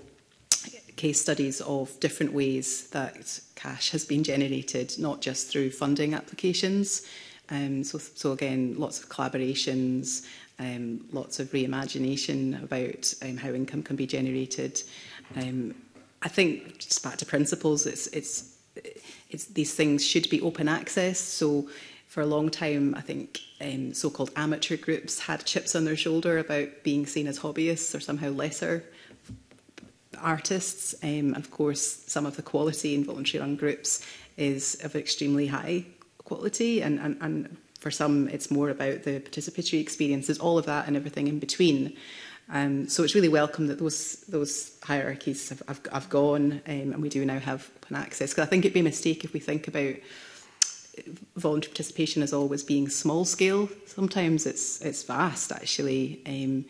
case studies of different ways that cash has been generated, not just through funding applications. Um, so, so again, lots of collaborations, um, lots of reimagination about um, how income can be generated. Um, I think just back to principles, it's, it's it's, these things should be open access. So for a long time, I think um, so-called amateur groups had chips on their shoulder about being seen as hobbyists or somehow lesser artists. Um, and of course, some of the quality in volunteer-run groups is of extremely high quality and, and, and for some it's more about the participatory experiences, all of that and everything in between. Um, so it's really welcome that those those hierarchies have, have, have gone um, and we do now have open access. Because I think it'd be a mistake if we think about voluntary participation as always being small scale. Sometimes it's it's vast actually, um,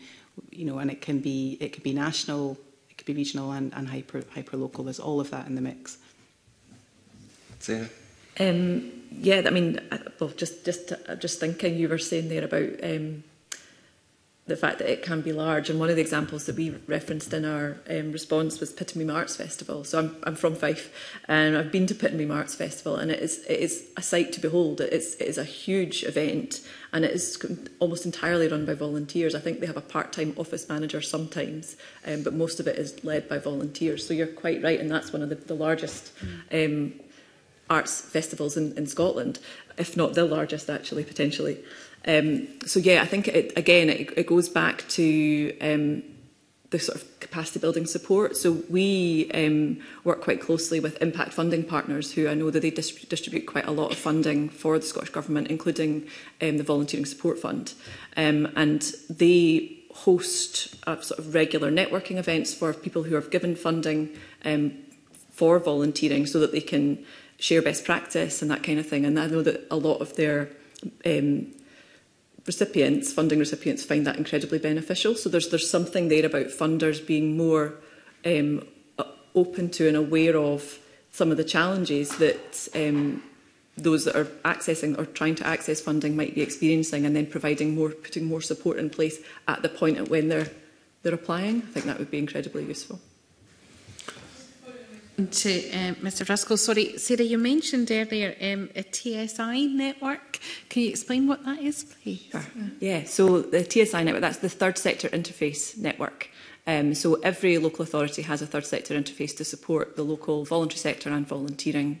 you know, and it can be it can be national, it can be regional and, and hyper hyper local. There's all of that in the mix. Sarah. Um, yeah, I mean, uh, well, just just uh, just thinking you were saying there about um, the fact that it can be large. And one of the examples that we referenced in our um, response was Pittenby Marts Festival. So I'm, I'm from Fife and I've been to Pittenby Marts Festival and it is, it is a sight to behold. It is, it is a huge event and it is almost entirely run by volunteers. I think they have a part-time office manager sometimes, um, but most of it is led by volunteers. So you're quite right and that's one of the, the largest um, arts festivals in, in Scotland, if not the largest actually potentially. Um, so yeah, I think it, again it, it goes back to um, the sort of capacity building support. So we um, work quite closely with impact funding partners who I know that they dis distribute quite a lot of funding for the Scottish Government, including um, the Volunteering Support Fund. Um, and they host a uh, sort of regular networking events for people who have given funding um, for volunteering so that they can share best practice and that kind of thing. And I know that a lot of their um, recipients, funding recipients, find that incredibly beneficial. So there's, there's something there about funders being more um, open to and aware of some of the challenges that um, those that are accessing or trying to access funding might be experiencing and then providing more, putting more support in place at the point at when they're, they're applying. I think that would be incredibly useful to um, Mr. Ruskell. Sorry, Sarah, you mentioned earlier um, a TSI network. Can you explain what that is, please? Sure. Yeah, so the TSI network, that's the third sector interface network. Um, so every local authority has a third sector interface to support the local voluntary sector and volunteering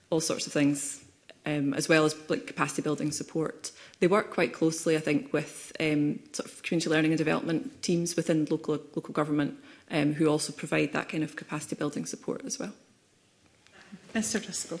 all sorts of things, um, as well as like, capacity building support. They work quite closely, I think, with um, sort of community learning and development teams within local, local government um, who also provide that kind of capacity building support as well. Mr Driscoll.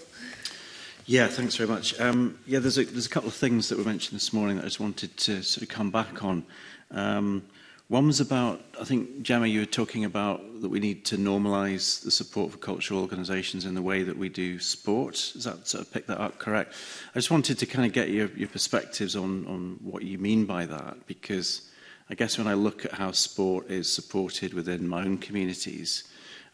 Yeah, thanks very much. Um, yeah, there's a, there's a couple of things that were mentioned this morning that I just wanted to sort of come back on. Um, One was about, I think, Gemma, you were talking about that we need to normalise the support for cultural organisations in the way that we do sport. Is that sort of pick that up correct? I just wanted to kind of get your, your perspectives on, on what you mean by that, because I guess when I look at how sport is supported within my own communities,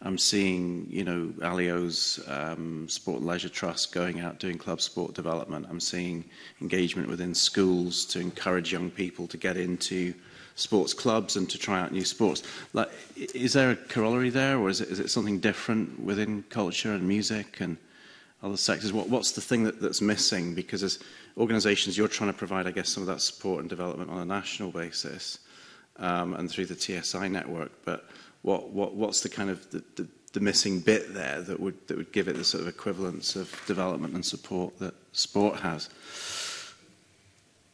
I'm seeing, you know, Alio's um, Sport and Leisure Trust going out doing club sport development. I'm seeing engagement within schools to encourage young people to get into sports clubs and to try out new sports. Like, is there a corollary there, or is it, is it something different within culture and music and other sectors? What, what's the thing that, that's missing? Because as organisations, you're trying to provide, I guess, some of that support and development on a national basis um, and through the TSI network. But what, what, what's the kind of the, the, the missing bit there that would, that would give it the sort of equivalence of development and support that sport has?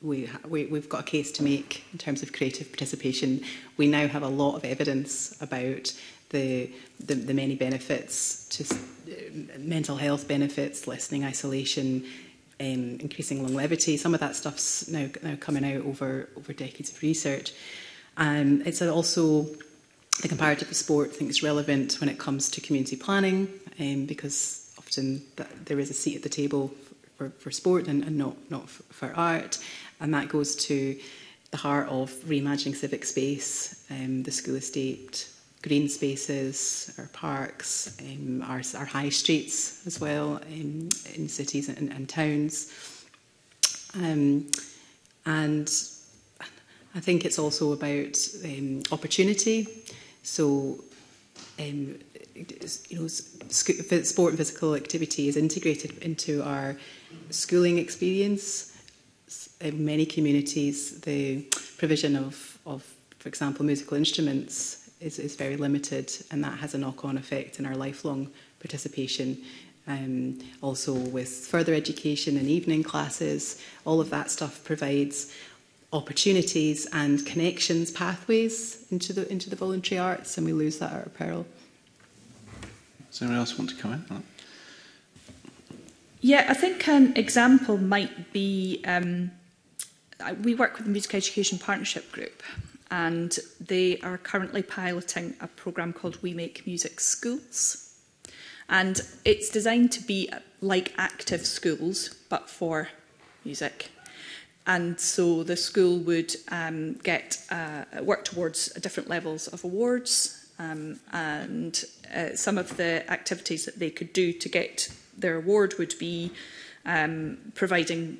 We, we, we've got a case to make in terms of creative participation. We now have a lot of evidence about the, the, the many benefits to uh, mental health benefits, lessening isolation, um, increasing longevity. Some of that stuff's now, now coming out over, over decades of research. Um, it's also the comparative of sport I think is relevant when it comes to community planning um, because often that, there is a seat at the table for, for sport and, and not, not for art. And that goes to the heart of reimagining civic space, um, the school estate, green spaces, our parks, um, our, our high streets as well in, um, in cities and, and towns. Um, and I think it's also about um, opportunity. So, um, you know, sport and physical activity is integrated into our schooling experience. In many communities, the provision of, of for example, musical instruments is, is very limited and that has a knock-on effect in our lifelong participation. Um, also with further education and evening classes, all of that stuff provides opportunities and connections, pathways into the, into the voluntary arts and we lose that at our peril. Does anyone else want to comment on Yeah, I think an example might be um, we work with the Music Education Partnership Group and they are currently piloting a program called We Make Music Schools. And it's designed to be uh, like active schools, but for music. And so the school would um, get uh, work towards different levels of awards um, and uh, some of the activities that they could do to get their award would be um, providing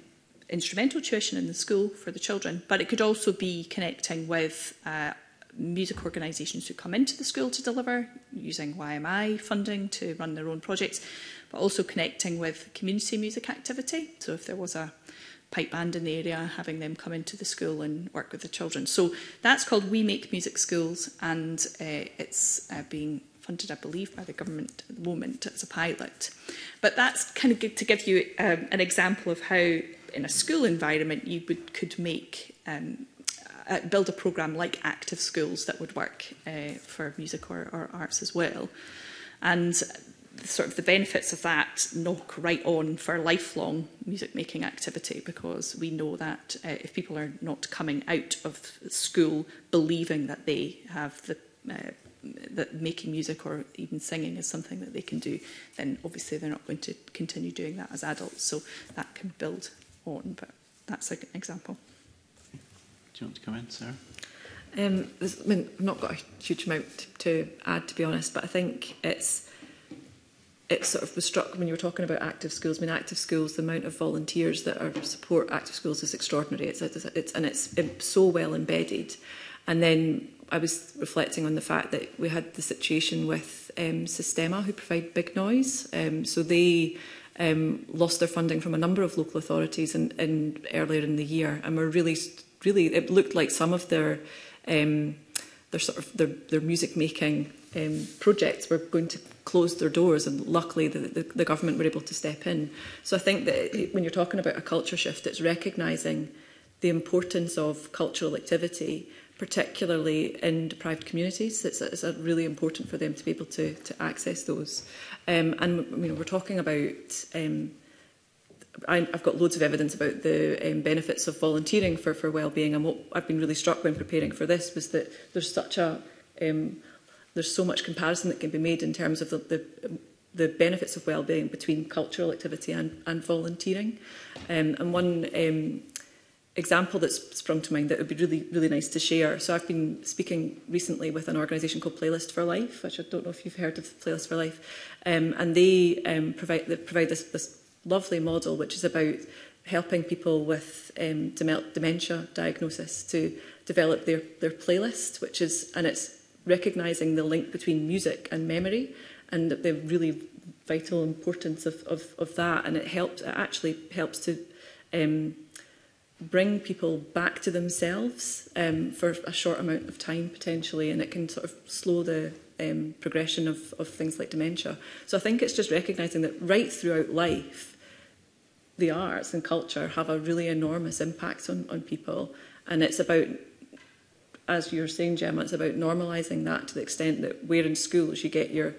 instrumental tuition in the school for the children, but it could also be connecting with uh, music organisations who come into the school to deliver using YMI funding to run their own projects, but also connecting with community music activity. So if there was a pipe band in the area, having them come into the school and work with the children. So that's called We Make Music Schools, and uh, it's uh, being funded, I believe, by the government at the moment as a pilot. But that's kind of to give you um, an example of how in a school environment, you would, could make um, uh, build a program like active schools that would work uh, for music or, or arts as well. And sort of the benefits of that knock right on for lifelong music making activity because we know that uh, if people are not coming out of school believing that they have the uh, that making music or even singing is something that they can do, then obviously they're not going to continue doing that as adults. So that can build on, but that's an example. Do you want to comment, Sarah? Um, I mean, I've not got a huge amount to add, to be honest, but I think it's it sort of was struck when you were talking about active schools. I mean, active schools, the amount of volunteers that are support active schools is extraordinary. It's, it's, it's and it's um, so well embedded. And then I was reflecting on the fact that we had the situation with um, Sistema, who provide Big Noise. Um, so they um, lost their funding from a number of local authorities in, in earlier in the year, and were really, really it looked like some of their um, their sort of their, their music making um, projects were going to close their doors, and luckily the, the, the government were able to step in. So I think that when you're talking about a culture shift, it's recognising the importance of cultural activity particularly in deprived communities. It's, it's really important for them to be able to, to access those. Um, and you know, we're talking about um, I, I've got loads of evidence about the um, benefits of volunteering for, for well-being and what I've been really struck when preparing for this was that there's such a um, there's so much comparison that can be made in terms of the, the, the benefits of well-being between cultural activity and, and volunteering. Um, and one um, example that's sprung to mind that would be really, really nice to share. So I've been speaking recently with an organisation called Playlist for Life, which I don't know if you've heard of Playlist for Life, um, and they um, provide, they provide this, this lovely model which is about helping people with um, dementia diagnosis to develop their, their playlist, which is, and it's recognising the link between music and memory and the really vital importance of, of, of that. And it helps, it actually helps to um, bring people back to themselves um, for a short amount of time potentially and it can sort of slow the um, progression of, of things like dementia. So I think it's just recognising that right throughout life, the arts and culture have a really enormous impact on, on people. And it's about, as you're saying, Gemma, it's about normalising that to the extent that where in schools you get your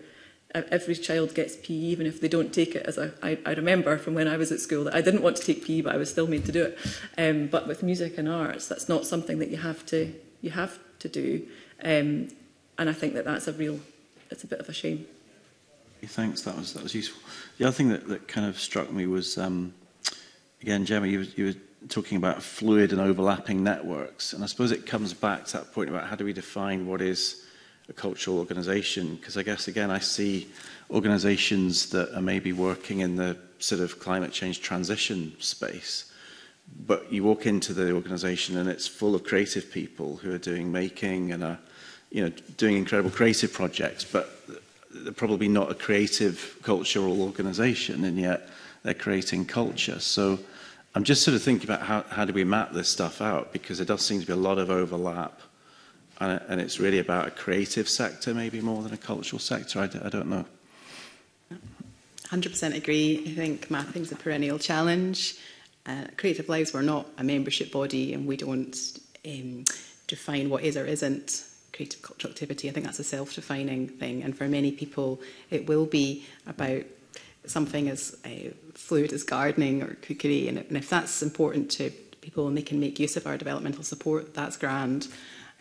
E- every child gets PE, even if they don't take it. As I, I, I remember from when I was at school, that I didn't want to take PE, but I was still made to do it. Um, but with music and arts, that's not something that you have to you have to do, um, and I think that that's a real, it's a bit of a shame. Thanks. That was that was useful. The other thing that, that kind of struck me was, um, again, Gemma, you, you were talking about fluid and overlapping networks, and I suppose it comes back to that point about how do we define what is a cultural organisation? Because I guess, again, I see organisations that are maybe working in the sort of climate change transition space, but you walk into the organisation and it's full of creative people who are doing making and are you know, doing incredible creative projects, but they're probably not a creative cultural organisation, and yet they're creating culture. So I'm just sort of thinking about how, how do we map this stuff out, because there does seem to be a lot of overlap – And, and it's really about a creative sector, maybe more than a cultural sector. I I don't know. 100% agree. I think mapping's a perennial challenge. Uh, Creative Lives, we're not a membership body and we don't um, define what is or isn't creative cultural activity. I think that's a self-defining thing. And for many people, it will be about something as uh, fluid as gardening or cookery. and if that's important to people and they can make use of our developmental support, that's grand.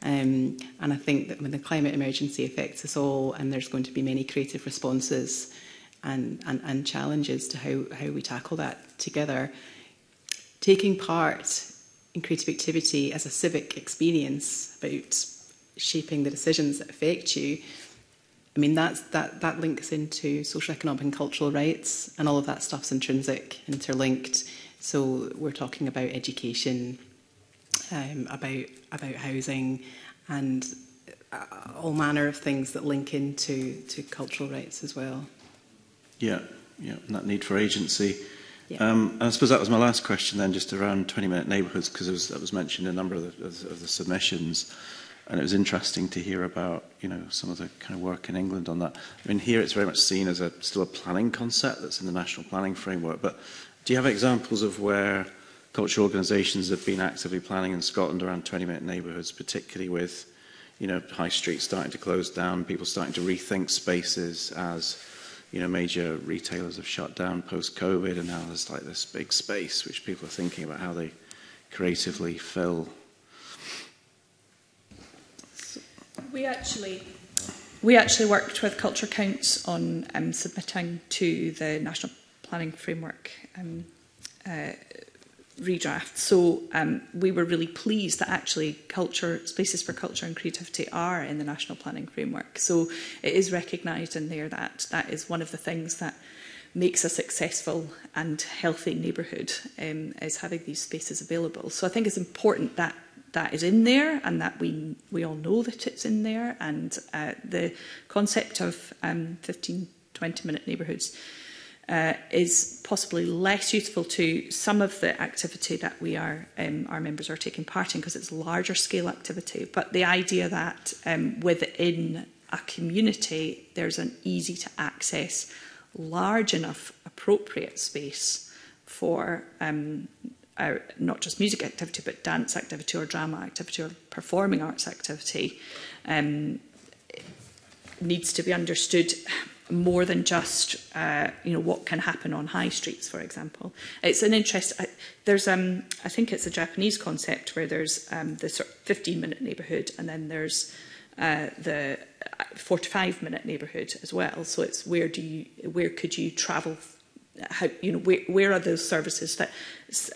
Um, and I think that when the climate emergency affects us all and there's going to be many creative responses and, and, and challenges to how, how we tackle that together, taking part in creative activity as a civic experience about shaping the decisions that affect you, I mean, that's, that, that links into social, economic and cultural rights and all of that stuff's intrinsic, interlinked. So we're talking about education, um, about, about housing and uh, all manner of things that link into to cultural rights as well. Yeah, yeah, and that need for agency. Yeah. Um, I suppose that was my last question then, just around 20-minute neighbourhoods, because was, that was mentioned in a number of the, of, of the submissions. And it was interesting to hear about, you know, some of the kind of work in England on that. I mean, here it's very much seen as a still a planning concept that's in the national planning framework. But do you have examples of where cultural organisations have been actively planning in Scotland around 20-minute neighbourhoods, particularly with you know, high streets starting to close down, people starting to rethink spaces as you know, major retailers have shut down post-COVID and now there's like this big space which people are thinking about how they creatively fill. We actually we actually worked with Culture Counts on um, submitting to the National Planning Framework um, uh, redraft. So um, we were really pleased that actually culture, spaces for culture and creativity are in the national planning framework. So it is recognised in there that that is one of the things that makes a successful and healthy neighbourhood um, is having these spaces available. So I think it's important that that is in there and that we we all know that it's in there and uh, the concept of um, 15 20 minute neighbourhoods uh, is possibly less useful to some of the activity that we are, um, our members are taking part in because it's larger scale activity. But the idea that um, within a community there's an easy to access, large enough, appropriate space for um, our, not just music activity but dance activity or drama activity or performing arts activity um, needs to be understood more than just uh, you know what can happen on high streets, for example. It's an interest. I, there's um, I think it's a Japanese concept where there's um, the sort of 15 minute neighbourhood and then there's uh, the 45 uh, minute neighbourhood as well. So it's where do you where could you travel how, you know, where, where are those services that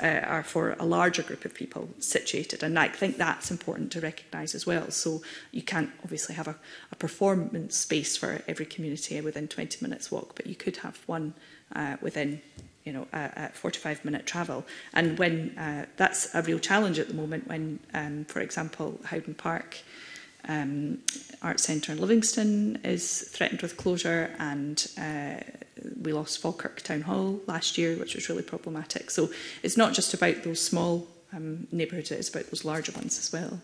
uh, are for a larger group of people situated? And I think that's important to recognise as well. So you can't obviously have a, a performance space for every community within 20 minutes walk, but you could have one uh, within you know, a, a 45 minute travel. And when uh, that's a real challenge at the moment when, um, for example, Howden Park, uh, um, Art Centre in Livingston is threatened with closure, and uh, we lost Falkirk Town Hall last year, which was really problematic. So it's not just about those small um, neighbourhoods, it's about those larger ones as well.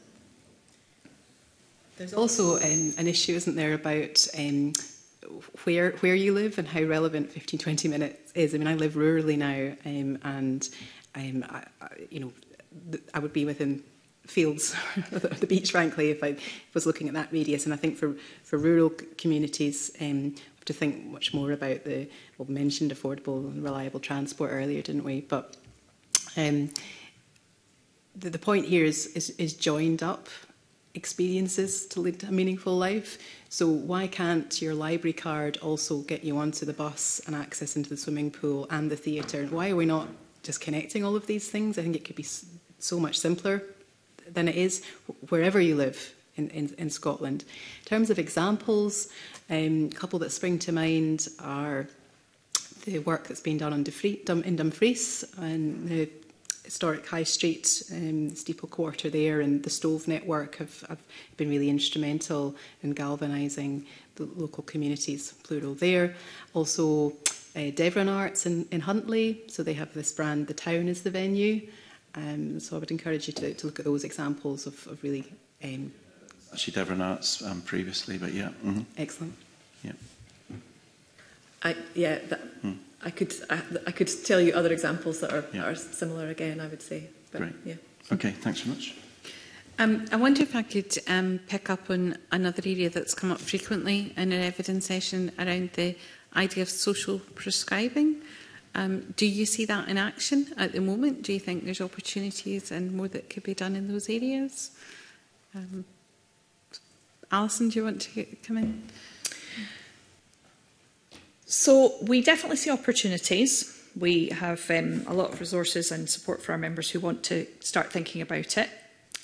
There's also um, an issue, isn't there, about um, where where you live and how relevant 15, 20 minutes is. I mean, I live rurally now, um, and um, I, I, you know, I would be within fields, the beach, frankly, if I was looking at that radius. And I think for, for rural communities, um, to think much more about the, well, mentioned affordable and reliable transport earlier, didn't we? But um, the, the point here is, is, is joined up experiences to lead a meaningful life. So why can't your library card also get you onto the bus and access into the swimming pool and the theater Why are we not just connecting all of these things? I think it could be so much simpler than it is wherever you live in, in, in Scotland. In terms of examples, um, a couple that spring to mind are the work that's been done on Dumfries, Dum, in Dumfries and the historic High Street, um, Steeple Quarter there, and the Stove Network have, have been really instrumental in galvanising the local communities, plural there. Also, uh, Devon Arts in, in Huntley, so they have this brand, The Town is the Venue, Um, so I would encourage you to, to look at those examples of, of really... Um, She'd ever announced um, previously, but yeah. Mm -hmm. Excellent. Yeah. I, yeah, that, mm. I could I, I could tell you other examples that are, yeah. are similar again, I would say. But, Great. Yeah. Okay, thanks so much. Um, I wonder if I could um, pick up on another area that's come up frequently in our evidence session around the idea of social prescribing. Um, do you see that in action at the moment? Do you think there's opportunities and more that could be done in those areas? Um, Alison, do you want to come in? So we definitely see opportunities. We have um, a lot of resources and support for our members who want to start thinking about it.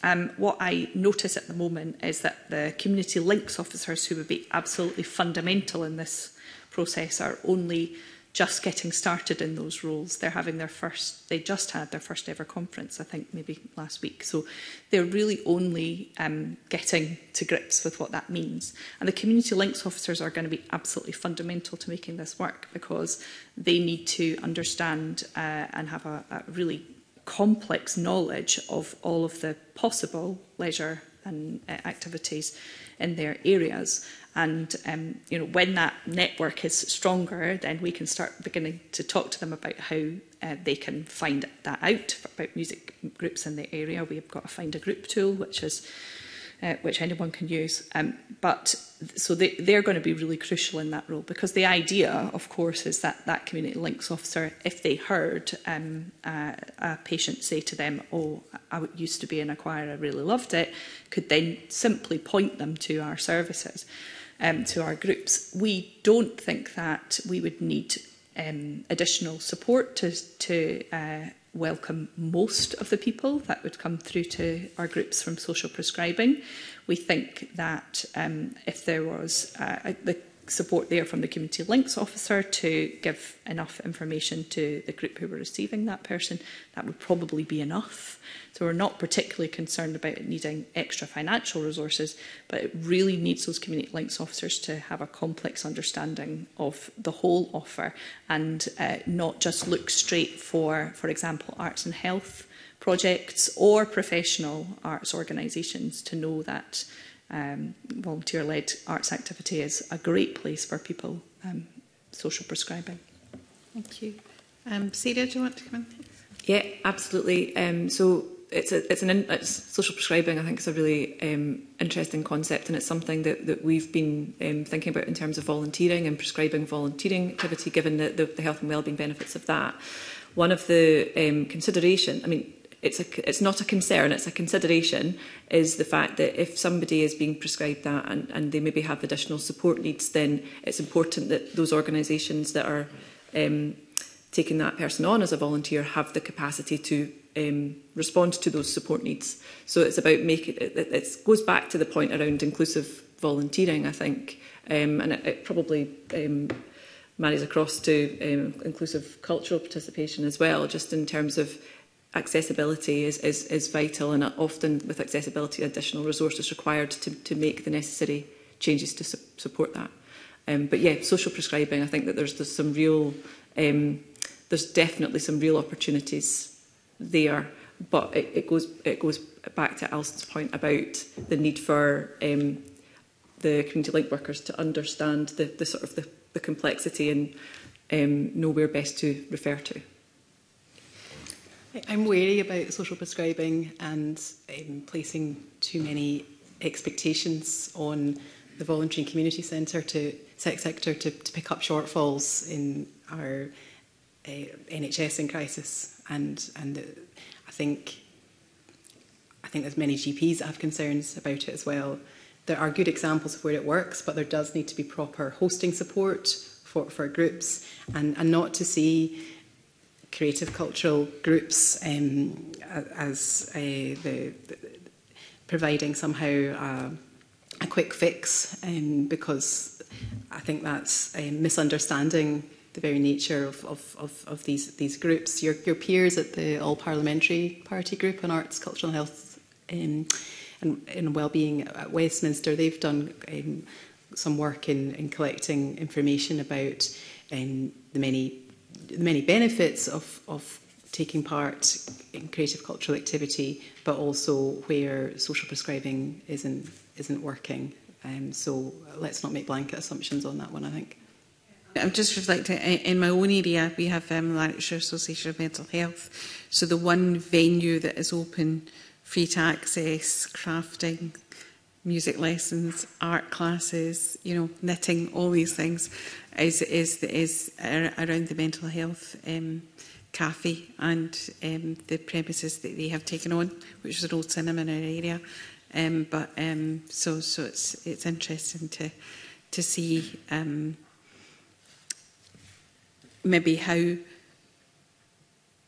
Um, what I notice at the moment is that the community links officers who would be absolutely fundamental in this process are only just getting started in those roles. They're having their first, they just had their first ever conference, I think maybe last week. So they're really only um, getting to grips with what that means. And the community links officers are going to be absolutely fundamental to making this work because they need to understand uh, and have a, a really complex knowledge of all of the possible leisure and uh, activities in their areas And um, you know, when that network is stronger, then we can start beginning to talk to them about how uh, they can find that out about music groups in the area. We've got a find a group tool, which is uh, which anyone can use. Um, but so they, they're going to be really crucial in that role because the idea, of course, is that that community links officer, if they heard um, uh, a patient say to them, "Oh, I used to be in a choir, I really loved it," could then simply point them to our services um, to our groups. We don't think that we would need um, additional support to, to uh, welcome most of the people that would come through to our groups from social prescribing. We think that um, if there was uh, the support there from the community links officer to give enough information to the group who were receiving that person, that would probably be enough. So we're not particularly concerned about needing extra financial resources, but it really needs those community links officers to have a complex understanding of the whole offer and uh, not just look straight for, for example, arts and health projects or professional arts organisations to know that um, volunteer-led arts activity is a great place for people um, social prescribing. Thank you. Um, Sarah, do you want to come in? Yeah, absolutely. Um, so it's a, it's an in, it's social prescribing. I think is a really um, interesting concept, and it's something that, that we've been um, thinking about in terms of volunteering and prescribing volunteering activity, given the, the, the health and wellbeing benefits of that. One of the um, consideration, I mean, it's a, it's not a concern, it's a consideration, is the fact that if somebody is being prescribed that and, and they maybe have additional support needs, then it's important that those organisations that are um, taking that person on as a volunteer have the capacity to um, respond to those support needs. So it's about making it, it, it goes back to the point around inclusive volunteering, I think, um, and it, it probably um, marries across to um, inclusive cultural participation as well, just in terms of accessibility is, is, is vital and often with accessibility additional resources required to, to make the necessary changes to su support that. Um, but yeah, social prescribing, I think that there's, there's some real, um, there's definitely some real opportunities there. But it, it goes it goes back to Alston's point about the need for um, the community link workers to understand the, the sort of the, the complexity and um, know where best to refer to. I'm wary about social prescribing and um, placing too many expectations on the voluntary and community centre to sector to, to pick up shortfalls in our uh, NHS in crisis, and and I think I think there's many GPs that have concerns about it as well. There are good examples of where it works, but there does need to be proper hosting support for, for groups, and, and not to see creative cultural groups um, as uh, the, the providing somehow a, a quick fix um, because I think that's a um, misunderstanding the very nature of, of, of, of these, these groups. Your, your peers at the All Parliamentary Party Group on Arts, Cultural Health um, and, and Wellbeing at Westminster, they've done um, some work in, in collecting information about um, the many the many benefits of, of taking part in creative cultural activity, but also where social prescribing isn't, isn't working. Um, so let's not make blanket assumptions on that one, I think. I'm just reflecting in my own area, we have um, Lancashire Association of Mental Health. So the one venue that is open, free to access, crafting, music lessons, art classes, you know, knitting, all these things is is is around the mental health um, cafe and um, the premises that they have taken on, which is an old cinema in our area. Um, but um, so so it's it's interesting to to see um, maybe how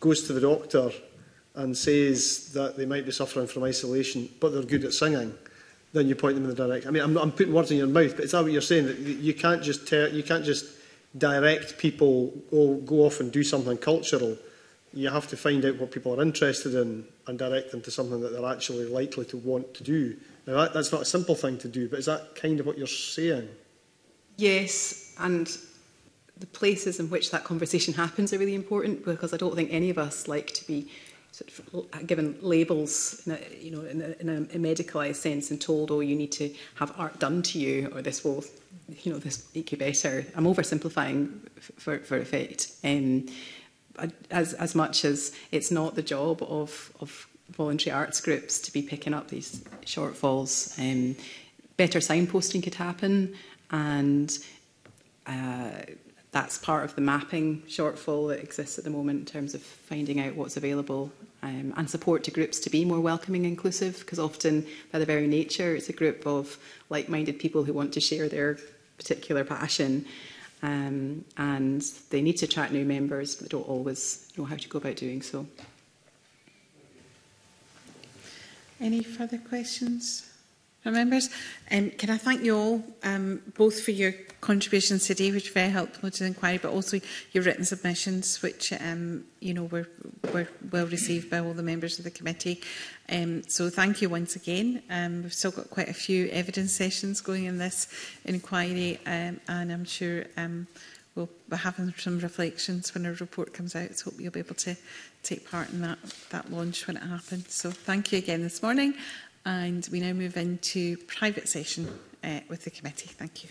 goes to the doctor and says that they might be suffering from isolation, but they're good at singing, then you point them in the direction. I mean, I'm, not, I'm putting words in your mouth, but it's that what you're saying? That you can't just tell, you can't just direct people oh, go off and do something cultural. You have to find out what people are interested in and direct them to something that they're actually likely to want to do. Now, that, that's not a simple thing to do, but is that kind of what you're saying? Yes, and the places in which that conversation happens are really important because I don't think any of us like to be sort of uh, given labels in a, you know in a, in a, a sense and told oh you need to have art done to you or this will you know this make you better i'm oversimplifying for for effect um as as much as it's not the job of of voluntary arts groups to be picking up these shortfalls um better signposting could happen and uh that's part of the mapping shortfall that exists at the moment in terms of finding out what's available um, and support to groups to be more welcoming and inclusive because often by the very nature it's a group of like-minded people who want to share their particular passion um, and they need to attract new members but don't always know how to go about doing so. Any further questions? our members. Um, can I thank you all, um, both for your contributions today, which were very helpful to the inquiry, but also your written submissions, which um, you know were, were well received by all the members of the committee. Um, so thank you once again. Um, we've still got quite a few evidence sessions going in this inquiry, um, and I'm sure um, we'll be having some reflections when our report comes out. So hope you'll be able to take part in that, that launch when it happens. So thank you again this morning. And we now move into private session uh, with the committee. Thank you.